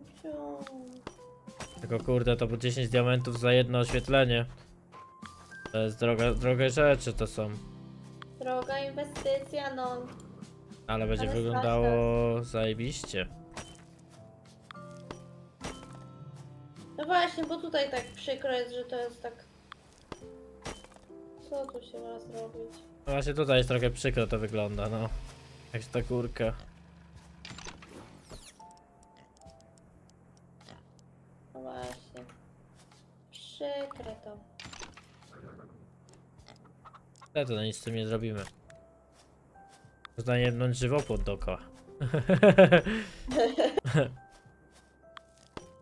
Tylko kurde to po 10 diamentów za jedno oświetlenie. To jest droga, drogie rzeczy to są. Droga inwestycja, no. Ale będzie Ale wyglądało zajebiście. No właśnie, bo tutaj tak przykro jest, że to jest tak... Co tu się ma zrobić? No właśnie tutaj jest trochę przykro to wygląda, no. Jak ta górka. No właśnie. Przykre to. Ale to nic z tym nie zrobimy. Można jednąć żywopłot dookoła.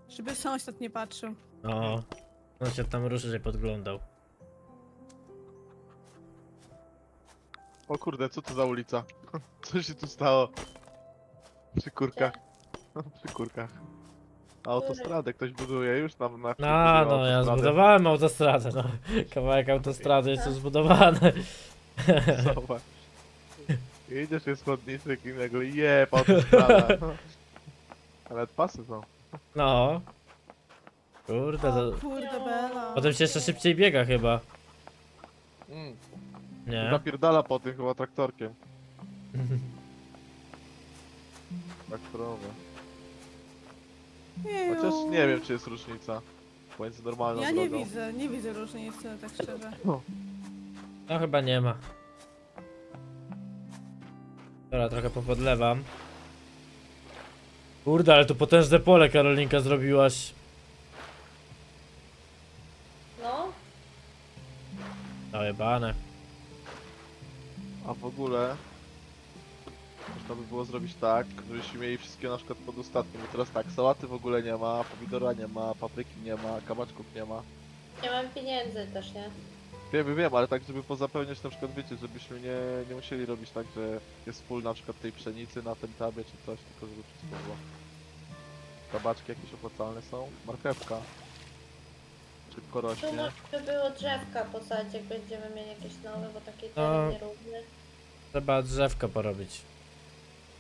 Żeby sąsiad nie patrzył. No. On się tam ruszy, że podglądał. O kurde, co to za ulica? Co się tu stało? Przy kurkach. Przy kurkach. Autostradę ktoś buduje już tam na No, budują no, ja autostradę. zbudowałem autostradę, no. Kawałek autostrady jest już zbudowany. Zobacz. Idziesz jest chodniczek i nagle jeb, autostrada. Ale pasy są. No. Kurde, O to... kurde Bela. Potem się jeszcze szybciej biega chyba, Mm. Nie? Zapierdala po tym chyba traktorkiem. Traktorowe. Chociaż nie wiem czy jest różnica. Pomiędzy normalną Ja nie drogą. widzę, nie widzę różnicy, tak szczerze. No chyba nie ma. Dobra, trochę popodlewam. Kurde, ale tu potężne pole Karolinka zrobiłaś. No, bane. A w ogóle można by było zrobić tak, żebyśmy mieli wszystkie na przykład pod ostatnim. I teraz tak, sałaty w ogóle nie ma, pomidora nie ma, papryki nie ma, kabaczków nie ma. nie mam pieniędzy też, nie? Wiem, wiem, ale tak żeby pozapełniać na przykład wiecie, żebyśmy nie, nie musieli robić tak, że jest full na przykład tej pszenicy na tym tabie czy coś, tylko żeby wszystko było. Kabaczki jakieś opłacalne są, marchewka. Szybko Tu rośnie. można by było drzewka posadzić, jak będziemy mieli jakieś nowe, bo taki No. teren nierówny. Trzeba drzewko porobić.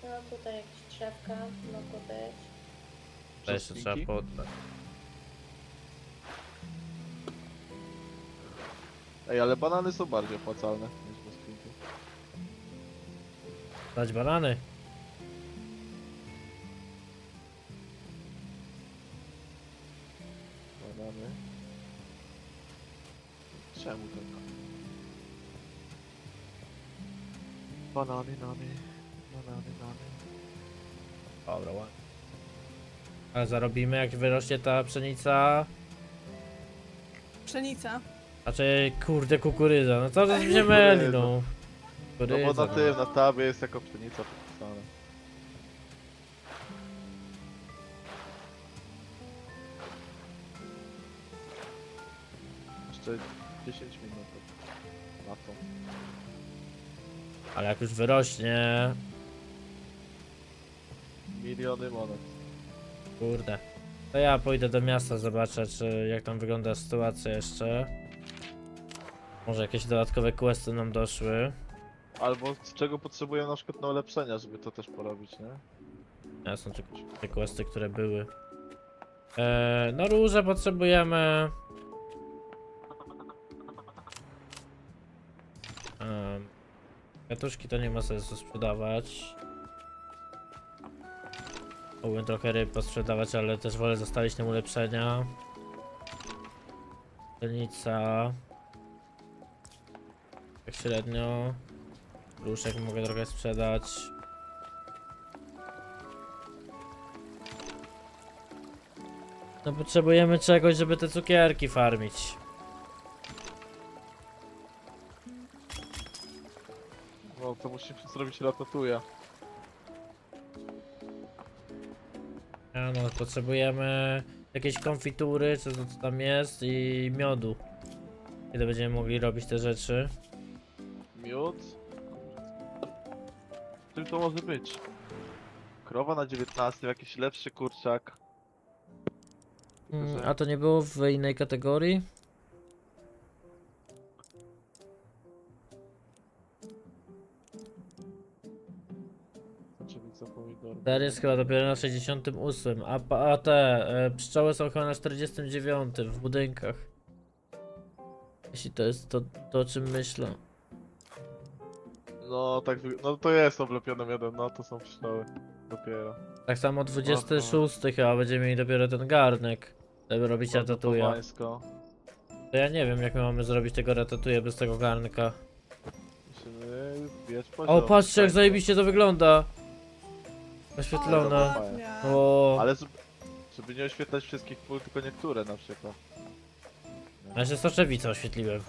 No tutaj jakieś drzewka mogło być. To jeszcze trzeba poddać. Ej, ale banany są bardziej opłacalne niż brzoskwinki. Dać. Banany. Banany, nany. Banany, nany. Dobra, ładnie. Ale zarobimy jak wyrośnie ta pszenica. Pszenica. Znaczy, kurde, kukurydza. No co to się myli, no. No Kukurydza. bo na tym, na tabie jest jako pszenica podpisane. Jeszcze 10 minut Ale jak już wyrośnie, Miliony monet. kurde. To ja pójdę do miasta, zobaczę, czy jak tam wygląda sytuacja jeszcze. Może jakieś dodatkowe questy nam doszły. Albo z czego potrzebuję na przykład na ulepszenia, żeby to też porobić, nie? Ja są tylko te questy, które były. Eee, no róże potrzebujemy. Katuszki to nie ma sensu sprzedawać. Mógłbym trochę ryb posprzedawać, ale też wolę zostawić nam ulepszenia. Pszenica. Tak średnio. Ruszek mogę trochę sprzedać. No potrzebujemy czegoś, żeby te cukierki farmić. To musimy zrobić ratatouille. A no, potrzebujemy jakiejś konfitury, czy to co tam jest i miodu. Kiedy będziemy mogli robić te rzeczy. Miód. Czym to może być? Krowa na 19, jakiś lepszy kurczak. Mm, a to nie było w innej kategorii? Ter jest chyba dopiero na 68, a, a te e, pszczoły są chyba na 49 w budynkach. leci, to jest to, to o czym myślę. No tak, no to jest oblepiony jeden, no to są pszczoły. Dopiero. Tak samo 26 chyba będziemy mieli dopiero ten garnek. Żeby robić ratatuja. Pańsko. To ja nie wiem jak my mamy zrobić tego ratatuja bez tego garnka. Musimy poziom. O patrzcie jak Tak. zajebiście to wygląda. O, Oświetlone. ładnie. O, Ale żeby, żeby nie oświetlać wszystkich pól, tylko niektóre na przykład. ja się soczewicę oświetliłem.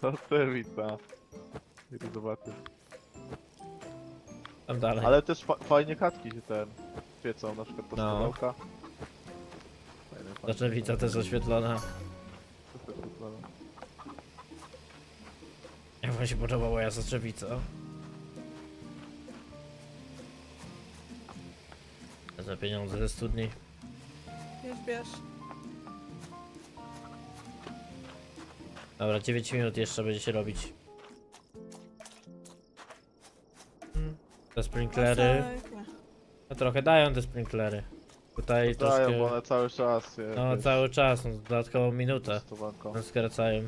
to serwica. I zobaczysz. Tam dalej. Ale też fa fajnie katki się ten świecą, na przykład ta No. Fajne, fajne. Soczewica też oświetlona. Jak wam się podoba moja soczewica? Za pieniądze ze studni. Bierz, bierz. Dobra, 9 minut jeszcze będzie się robić. Te sprinklery. No trochę dają te sprinklery. Tutaj Dają, bo one cały czas je No cały czas, no, dodatkową minutę. No, skracają.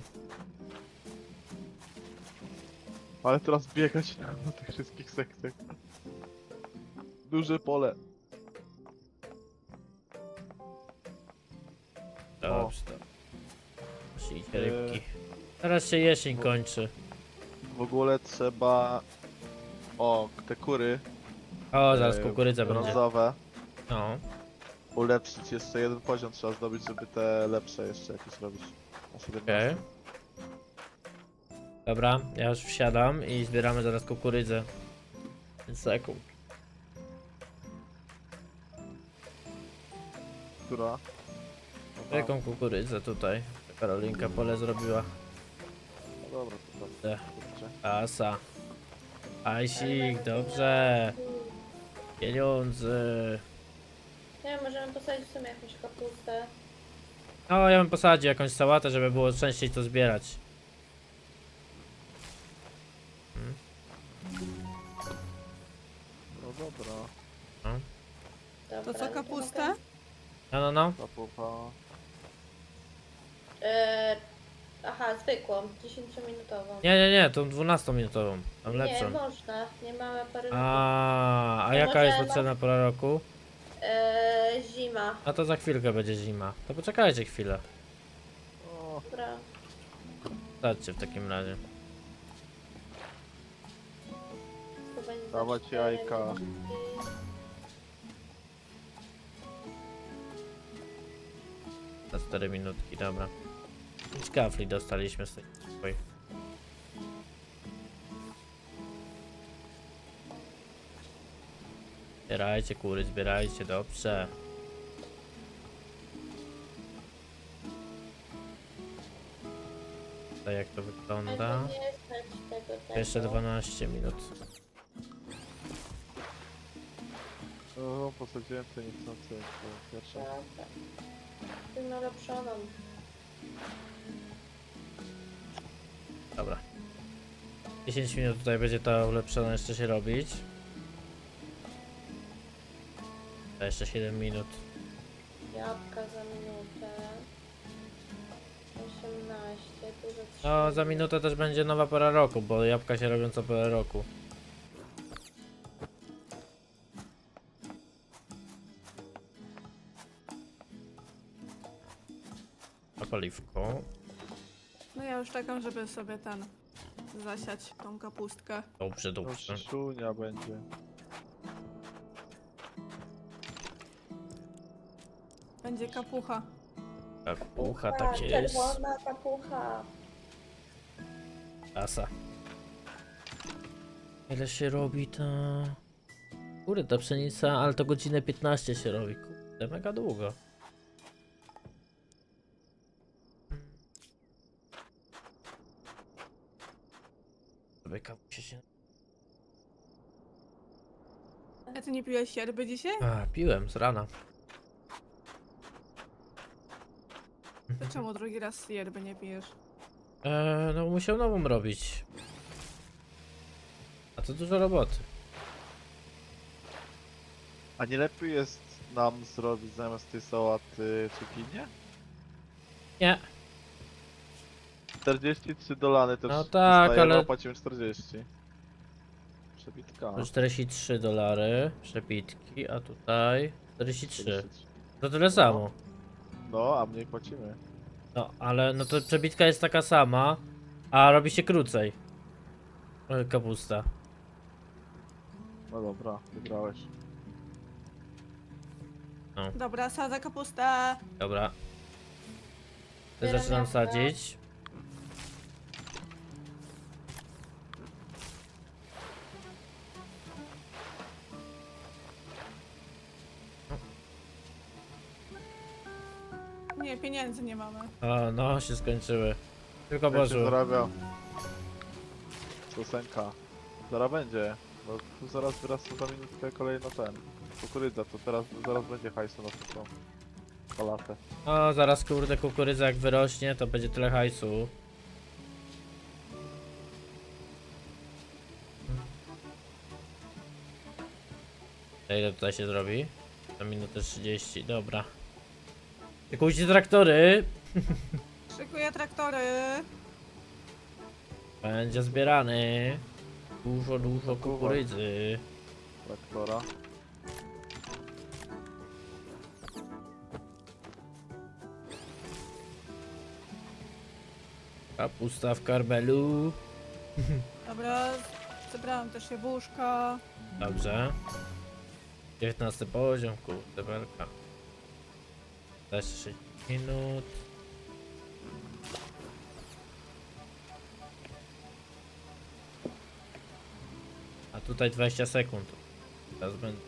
Ale teraz biegać na tych wszystkich sekcjach. Duże pole. Dobrze, dobrze. Musicie rybki. Teraz się jesień kończy. W ogóle trzeba... O, te kury. O, zaraz e, kukurydza będzie. brązowe. No. Ulepszyć jeszcze jeden poziom trzeba zdobyć, żeby te lepsze jeszcze jakieś robić. Na 17. Okej. Dobra, ja już wsiadam i zbieramy zaraz kukurydzę. 5 sekund. Która? Aha, Jaką kukurydzę tutaj? Karolinka pole zrobiła. No dobra, to kurczę. Asa. Ajsik, dobrze. Pieniądze. Nie wiem, możemy posadzić w sumie jakąś kapustę. No, ja bym posadził jakąś sałatę, żeby było częściej to zbierać. No dobra. Dobra, To co, mogę- No, no, no. Eee, aha, zwykłą, 10-minutową. Nie, nie, nie, tą 12-minutową. Tam Nie, lepszą. można, nie mamy pary A, a To jaka jest może ocena pora roku? eee, Zima, A to za chwilkę będzie zima. To poczekajcie chwilę. O, dobra. Dajcie w takim razie. To będzie za Dawać cztery jajka. minutki. Za 4 minutki, dobra. Z kafli dostaliśmy z tej swojej. Zbierajcie kury, zbierajcie, dobrze. Tak jak to wygląda. Tego. Jeszcze 12 minut. o, posadziłem te niechcące pierwsze. Dobra. Tym nalepszoną. Dobra. 10 minut tutaj będzie to ulepszone jeszcze się robić. A jeszcze 7 minut. Jabłka za minutę. 18, tu za 3. No, za minutę też będzie nowa pora roku, bo jabłka się robią co porę roku. A paliwko. Już czekam, żeby sobie ten zasiać tą kapustkę. Dobrze, dobrze. szunia będzie. Będzie kapucha. Kapucha, tak jest. Czerwona kapucha. Asa. Ile się robi ta... Kurde, ta pszenica, ale to godzinę 15 się robi. Kurde, mega długo. Sobie kapusie się... A ty nie piłeś sierby dzisiaj? A, piłem z rana. To czemu drugi raz yerby nie pijesz? Eee, no musiał nową robić. A to dużo roboty. A nie lepiej jest nam zrobić zamiast tej sałaty cukinię? Nie. 43 dolany też No tak, ale- a płacimy 40. Przebitka. To 43 dolary, przepitki, a tutaj 43. 43. To tyle samo. No, a mniej płacimy. No, ale no to przebitka jest taka sama, a robi się krócej. E, Kapusta. No dobra, wygrałeś. Dobra, sadzę kapustę. Dobra. Zbieram zaczynam jabłka. sadzić. Nie, pieniędzy nie mamy. O, no się skończyły. Tylko się poszło. zarabia? Piosenka. Zaraz będzie. No tu zaraz wyrasta za minutkę kolejno ten. Kukurydza, to teraz zaraz będzie hajsu na to co. Palatę. O, zaraz kurde kukurydza jak wyrośnie, to będzie tyle hajsu. A ile tutaj się zrobi? Na minutę 30, dobra. Kupujcie traktory. Szykuję traktory. Będzie zbierany. Dużo, dużo kukurydzy. Traktora. Kapusta w karbelu. Dobra, zebrałam też jabłuszka. Dobrze. 19 poziom, kurde belka. Jeszcze 6 minut. A tutaj 20 sekund. Teraz będę.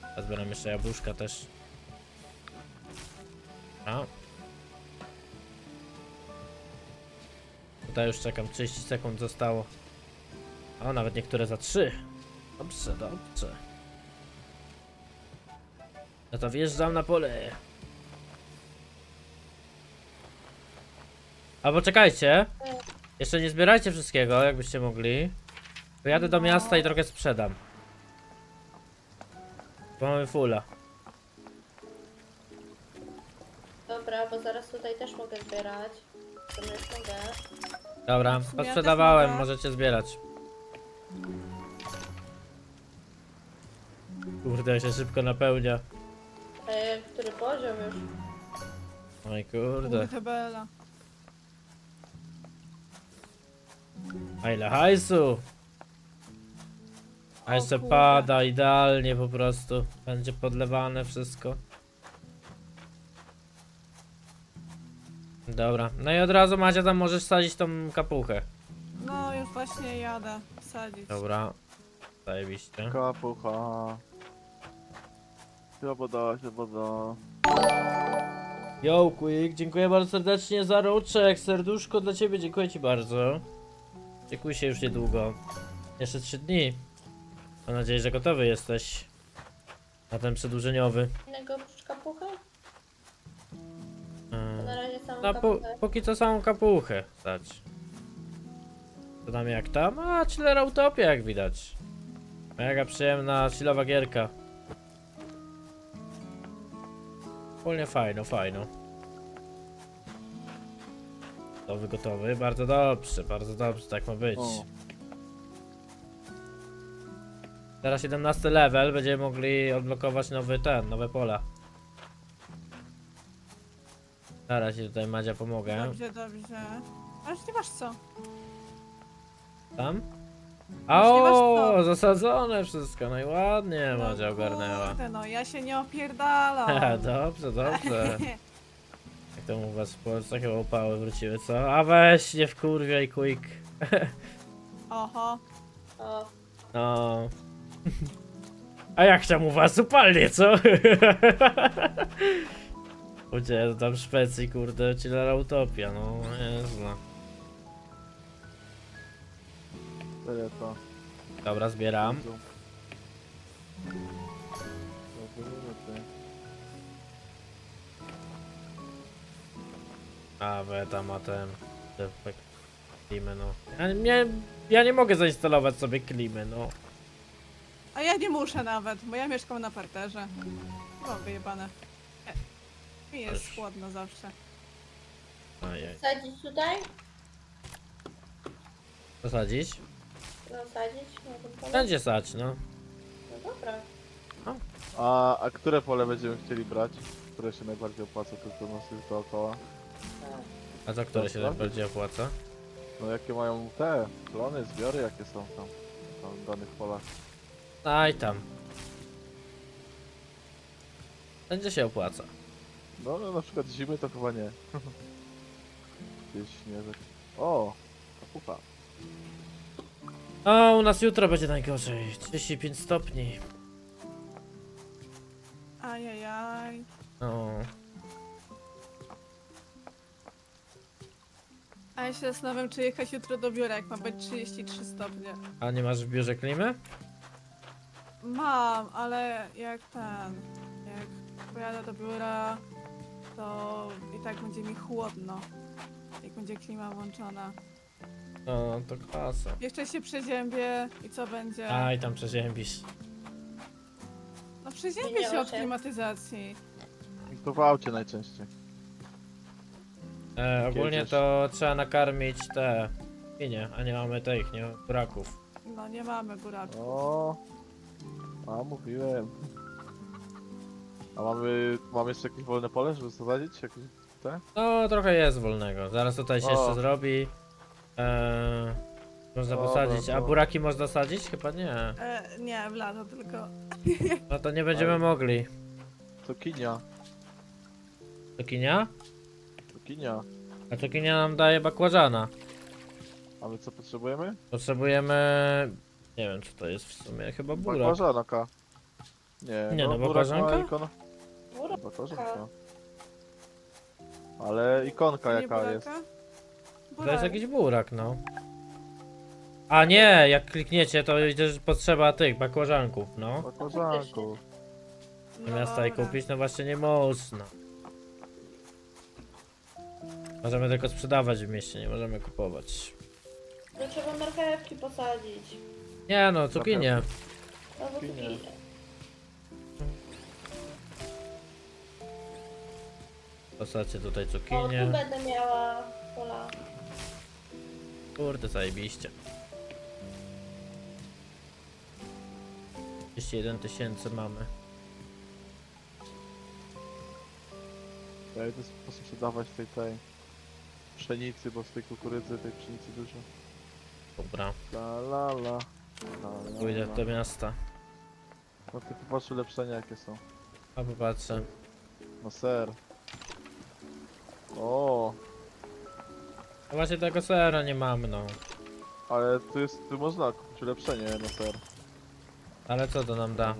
Teraz zbieram jeszcze jabłuszka też. A. Tutaj już czekam, 30 sekund zostało. O, nawet niektóre za 3. Dobrze, dobrze. No to wjeżdżam na pole. Albo czekajcie. Jeszcze nie zbierajcie wszystkiego, jakbyście mogli. Pojadę do miasta i trochę sprzedam. Bo mamy fulla. Dobra, bo zaraz tutaj też mogę zbierać. To nie mogę. Dobra, sumie ja też sprzedawałem, mogę. możecie zbierać. Kurde, się szybko napełnia. E, który poziom już? Oj kurde. Kurde bela. A ile hajsu? A jeszcze kurde. pada idealnie po prostu. Będzie podlewane wszystko. Dobra, no i od razu Madzia tam możesz sadzić tą kapuchę. No, już właśnie jadę sadzić. Dobra. Zajebiście. Kapucha. Woda, woda. Yo, Quick, dziękuję bardzo serdecznie za roczek. Serduszko dla ciebie, dziękuję ci bardzo. Dziękuję się już niedługo. Jeszcze 3 dni. Mam nadzieję, że gotowy jesteś. Na ten przedłużeniowy. Innego oprócz kapuchy? Yy. na razie samą No, po, kapuchę. póki co samą kapuchę stać. Co tam jak tam? A, chiller utopia jak widać. Mega przyjemna, chillowa gierka. Ogólnie fajno, fajno. Gotowy, gotowy. Bardzo dobrze, bardzo dobrze, tak ma być. O. Teraz 17 level, będziemy mogli odblokować nowy ten, nowe pola. Zaraz ci tutaj Madzia pomogę. Dobrze, dobrze. Aż nie masz co. Tam? Nie O, zasadzone wszystko, no i ładnie No Madzia ogarnęła. Kurde, no ja się nie opierdalam. dobrze, dobrze. Jak to u was w Polsce chyba upały wróciły, co? A weź, nie wkurwiaj, quick. Oho. O, No. A jak tam u was upalnie, co? Uciekł tam w Szwecji, kurde, chillera utopia, no niezła. Tyle to. Dobra, zbieram. A, beta ma ten defekt klimy, no. Ja nie, ja nie mogę zainstalować sobie klimy, no. A ja nie muszę nawet, bo ja mieszkam na parterze. Mam wyjebane. Mi jest chłodno zawsze. Ajaj. Sadzić tutaj? Posadzić? No sadzić polu? Będzie sać, no. No dobra. A, a które pole będziemy chcieli brać? Które się najbardziej opłaca, to to nas jest dookoła. Tak. A za które się najbardziej opłaca? No jakie mają te plony, zbiory, jakie są tam, tam w danych polach. Aj tam. Będzie się opłaca. No, no na przykład zimy to chyba nie. Gdzieś śnieżek. O, kapucha. O, u nas jutro będzie najgorzej. 35 stopni. Ajajaj. O. A ja się zastanawiam, czy jechać jutro do biura, jak ma być 33 stopnie. A nie masz w biurze klimy? Mam, ale jak ten, jak pojadę do biura, to i tak będzie mi chłodno. Jak będzie klima włączona. No, to klasa. Jeszcze się przeziębię i co będzie? Aj, tam przeziębisz. No przeziębię się od klimatyzacji. To w aucie najczęściej. E, ogólnie to trzeba nakarmić te świnie, a nie mamy tych, nie braków. No nie mamy buraczków. O, a mówiłem. A mamy, mamy jeszcze jakieś wolne pole, żeby zasadzić? Jakieś te? No, trochę jest wolnego. Zaraz tutaj się O. jeszcze zrobi. E, można Dobra, posadzić. A to- buraki można sadzić? Chyba nie. E, nie, w lato tylko. No to nie będziemy Ale- mogli. Cukinia, Cukinia? cukinia. A cukinia nam daje bakłażana. A my co potrzebujemy? Potrzebujemy... Nie wiem co to jest w sumie, chyba burak. Bakłażanka. Nie, Nie, no, burak bakłażanka? ma ikona. Burak. Bakłażanka. Ale ikonka jaka buraka? To jest jakiś burak, no. A nie, jak klikniecie to idzie, że potrzeba tych bakłażanków, no. Bakłażanku. Miasta i dobra. kupić, no właśnie nie można. Możemy tylko sprzedawać w mieście, nie możemy kupować. To trzeba marchewki posadzić. Nie no, cukinie. No bo Cukinie. cukinie. Posadźcie tutaj O, tu cukinie. będę miała pola. Kurde, zajebiście. 31 tysięcy mamy. Ja idę po prostu sprzedawać tej tej pszenicy, bo z tej kukurydzy tej pszenicy dużo. Dobra, La la la. la, pójdę do miasta. No ty popatrz ulepszenia jakie są. A popatrzę. No ser. O, No właśnie tego sera nie mamy, no. ale tu jest, tu można kupić ulepszenie na ser. Ale co to nam da?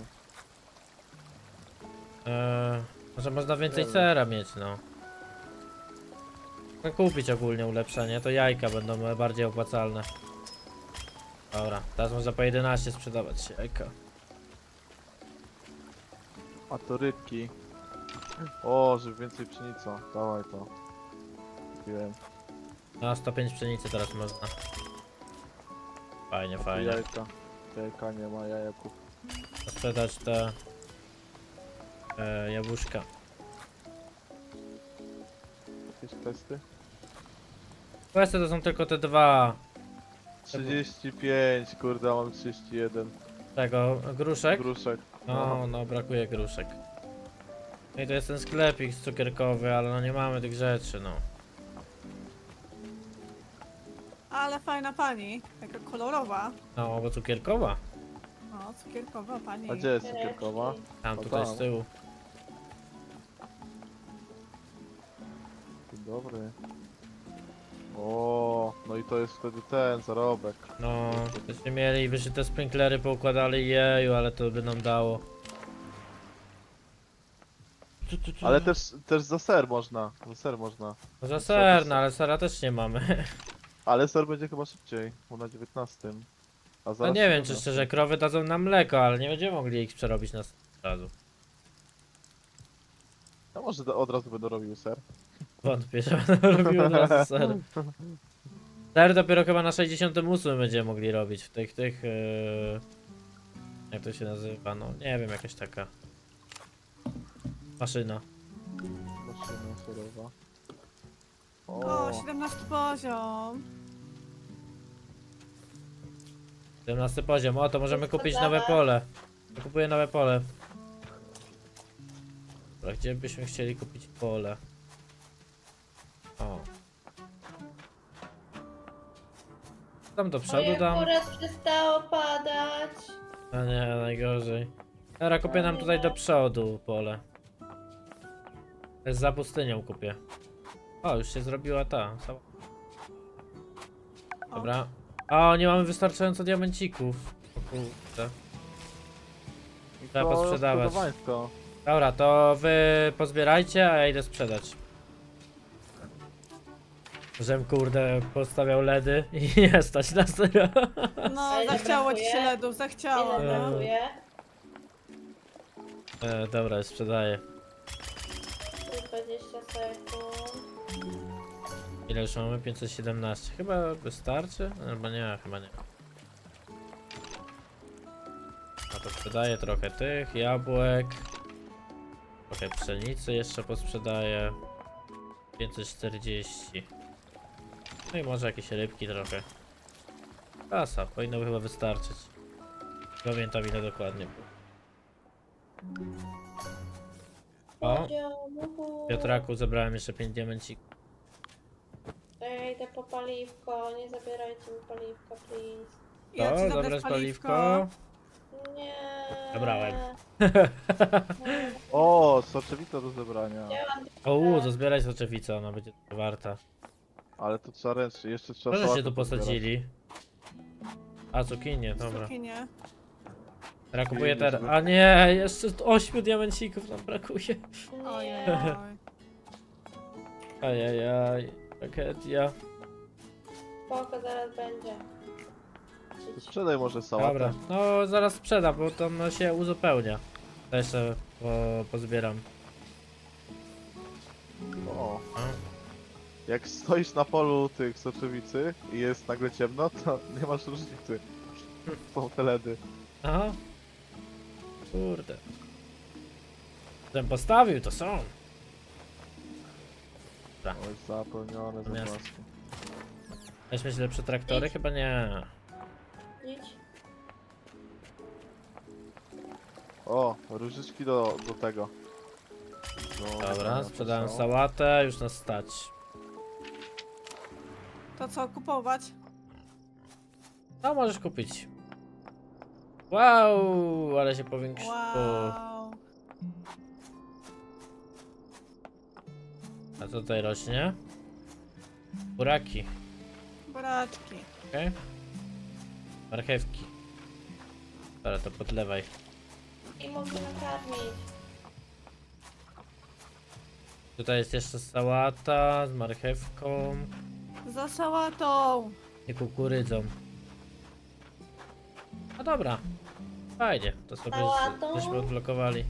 Eee, może można więcej Nie wiem. sera mieć, no. Mogę kupić ogólnie ulepszenie, to jajka będą e, bardziej opłacalne. Dobra, teraz można po 11 sprzedawać jajka. A to rybki. O, żeby więcej pszenica. Dawaj to. Kupiłem. No 105 pszenicy teraz można. Fajnie, fajnie. jajka. Jajka nie ma, jaja kup. Sprzedać te e, jabłuszka. Jakieś testy? Questy to są tylko te dwa. 35, kurde, mam 31. Tego, gruszek? Gruszek. No, no, brakuje gruszek. No i to jest ten sklepik cukierkowy, ale no nie mamy tych rzeczy, no. Ale fajna pani, taka kolorowa. No, bo cukierkowa. No, cukierkowa pani. A gdzie jest cukierkowa? Tam, O, tutaj tam. z tyłu. Dzień dobry. O, no i to jest wtedy ten zarobek. No, byśmy mieli, by się te sprinklery poukładali, jeju, ale to by nam dało. Tu, tu, tu. Ale też, też za ser można. Za ser można. No za ser, no ale sera też nie mamy. Ale ser będzie chyba szybciej, bo na 19. A No zaraz nie wiem, 17. czy szczerze, krowy dadzą nam mleko, ale nie będziemy mogli ich przerobić na s- od razu. A może do- od razu będę robił ser. Wątpię, że będą robiły od razu ser. Ser dopiero chyba na 68 będziemy mogli robić w tych, tych, yy... jak to się nazywa, no nie wiem, jakaś taka maszyna. Maszyna serowa. O, 17 poziom. 17 poziom, o to możemy kupić nowe pole. Ja kupuję nowe pole. Dobra, gdzie byśmy chcieli kupić pole? O. Tam do przodu dam. akurat przestało padać. A nie, najgorzej. Dobra, kupię nam tutaj do przodu pole. Za pustynią kupię. O, już się zrobiła ta. Dobra. O, nie mamy wystarczająco diamencików. O kurde. I Trzeba to posprzedawać. Dobra, to wy pozbierajcie, a ja idę sprzedać. Żem kurde postawiał ledy i nie stać na zero. No, Ale zachciało ci się brakuje? ledów, zachciało. Ile. No. brakuje? E, dobra, sprzedaję. 20 sekund. Ile już mamy? 517. Chyba wystarczy? Albo nie, chyba nie. A to sprzedaję trochę tych, jabłek. Trochę pszenicy jeszcze posprzedaję. 540. No i może jakieś rybki trochę. Kasa, powinno by chyba wystarczyć. Pamiętam ile dokładnie. O, Poziomu. Piotraku zebrałem jeszcze 5 diamencików. Ja po paliwko, nie zabierajcie mi paliwka, please. Ja ci zabrać paliwko. Nie. Zabrałem. O, soczewica do zebrania. O, to zbieraj soczewicę, ona będzie warta. Ale to trzeba ręcznie, jeszcze trzeba Może się sałatę tu pozbierać. posadzili. A, cukinie, dobra. Cukinie. Teraz kupuję teraz. A nie, jeszcze 8 diamencików nam brakuje. Ojej. Nie. Ajajaj, tragedia. Spoko, zaraz będzie. To Sprzedaj może sałatę. Dobra, no zaraz sprzedam, bo tam się uzupełnia. To jeszcze po, pozbieram. O, jak stoisz na polu tych soczewicy i jest nagle ciemno, to nie masz różnicy. Są te ledy. Aha. Kurde. Ten postawił, to są. O, jest zapełnione Natomiast- Weźmy się lepsze traktory? Chyba nie. Idź. O, różyczki do, do tego. Do Dobra, sprzedałem sałatę, już nas stać. To co, kupować? No, możesz kupić. Wow, ale się powiększyło. Wow. A co tutaj rośnie? Buraki, Buraczki. okej? Marchewki. Dobra, to podlewaj. I musimy karmić. Tutaj jest jeszcze sałata z marchewką Za sałatą. i kukurydzą. No dobra. Fajnie, to sobie Sałatą? żeśmy odblokowali.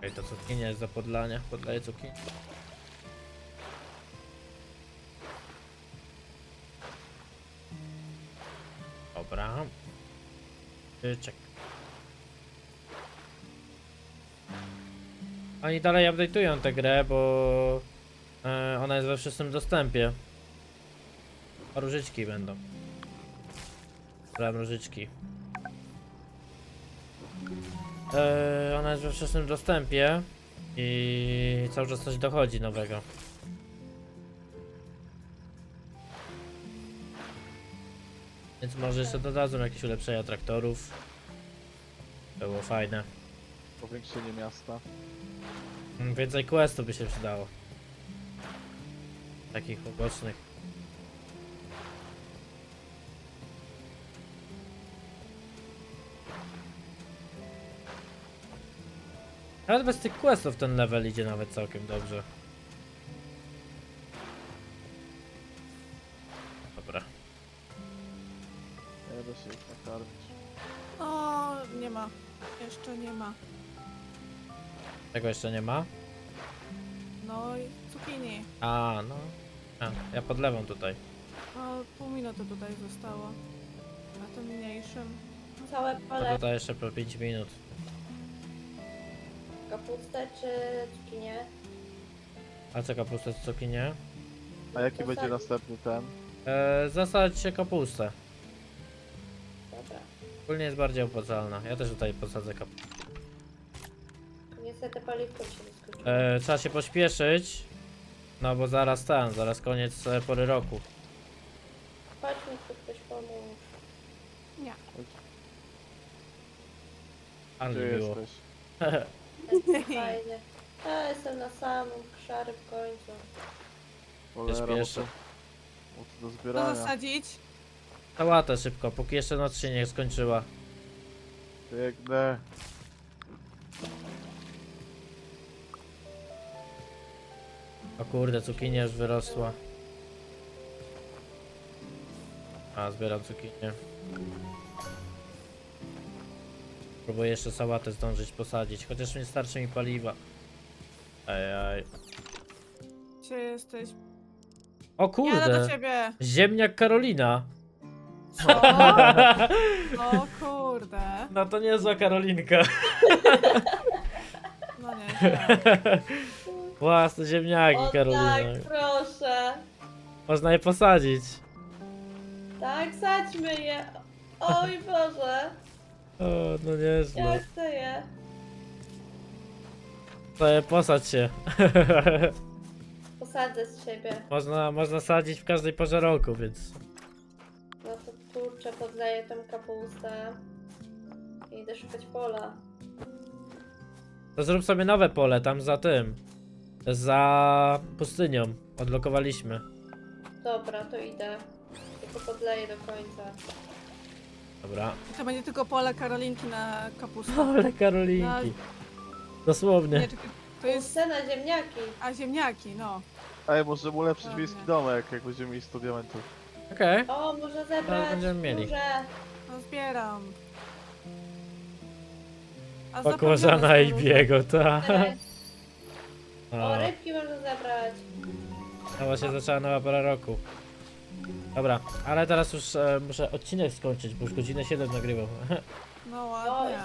Okej, to cukinia jest do podlania. Poddaję cukinię. Dobra. Czek. Oni dalej update'ują tę grę, bo e, ona jest we wszechstym dostępie. Różyczki będą. Brałem różyczki. E, ona jest we wszechstym dostępie i cały czas coś dochodzi nowego. Więc może jeszcze dodadzą jakieś ulepszenia traktorów. Było fajne. Powiększenie miasta. Więcej questów by się przydało. Takich ubocznych. Nawet bez tych questów ten level idzie nawet całkiem dobrze. Dobra. Nie da się ich nakarmić. O, nie ma. Jeszcze nie ma. Tego jeszcze nie ma? No i cukinii. A, no. A, ja podlewam tutaj. O, pół minuty tutaj zostało. Na tym mniejszym. Całe To pole. tutaj jeszcze po 5 minut. Kapustę czy cukinię? A co kapustę z cukinie? A jaki będzie następny ten? E, zasadź się kapustę. Dobra. Ogólnie jest bardziej opłacalna. Ja też tutaj posadzę kapustę. Niestety paliwko się nie skończyło. E, trzeba się pośpieszyć. No bo zaraz ten, zaraz koniec e, pory roku. Chodź mi tu ktoś pomóż. Nie. Ale Gdzie było. jesteś? Fajnie. Ja jestem na samym szary w końcu. Cholera, bo to- bo to do Co zbierania. zasadzić? Szybko, póki jeszcze noc się nie skończyła. Biegnę. O kurde, cukinia już wyrosła. A, zbieram cukinię. Próbuję jeszcze sałatę zdążyć posadzić, chociaż nie starczy mi paliwa. Ejaj. Gdzie jesteś? O Jadę do kurde! ciebie! Ziemniak Karolina! Co? O kurde. No to niezła Karolinka. No nie. Własne ziemniaki O Karolina. tak, proszę. Można je posadzić. Tak, sadźmy je. Oj Boże, O, no nieźle. ja chcę je. To je posadź się. Posadzę z siebie. można, można sadzić w każdej porze roku, więc... No to kurczę, podleję tą kapustę. I idę szukać pola. To zrób sobie nowe pole tam za tym. Za pustynią. Odlokowaliśmy. Dobra, to idę. Tylko podleję do końca. Dobra. To będzie tylko pole Karolinki na kapustę. Pole Karolinki. Dosłownie. Nie, czekaj, to jest... Pustę na ziemniaki. A ziemniaki, no. Ej, może ulepszyć Ładnie. miejski domek, jak będziemy mieli 100 diamentów. Okej. O, może zebrać będziemy mieli. duże. No zbieram. A zapewne i biego, tak. O, rybki można zebrać. no właśnie zaczęła nowa pora roku. Dobra, ale teraz już e, muszę odcinek skończyć, bo już godzinę 7 nagrywam. No O, ładnie.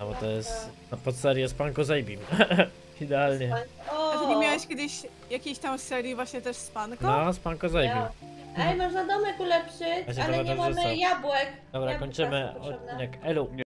No bo to jest na podserię z Panko Zajbim. Idealnie. A ty nie miałeś kiedyś jakiejś tam serii właśnie też z panką? No, z Panko Zajbim. Ja. Ej, można domek ulepszyć, ale nie mamy jabłek. Dobra, Jabłka kończymy są potrzebne. odcinek. Elu.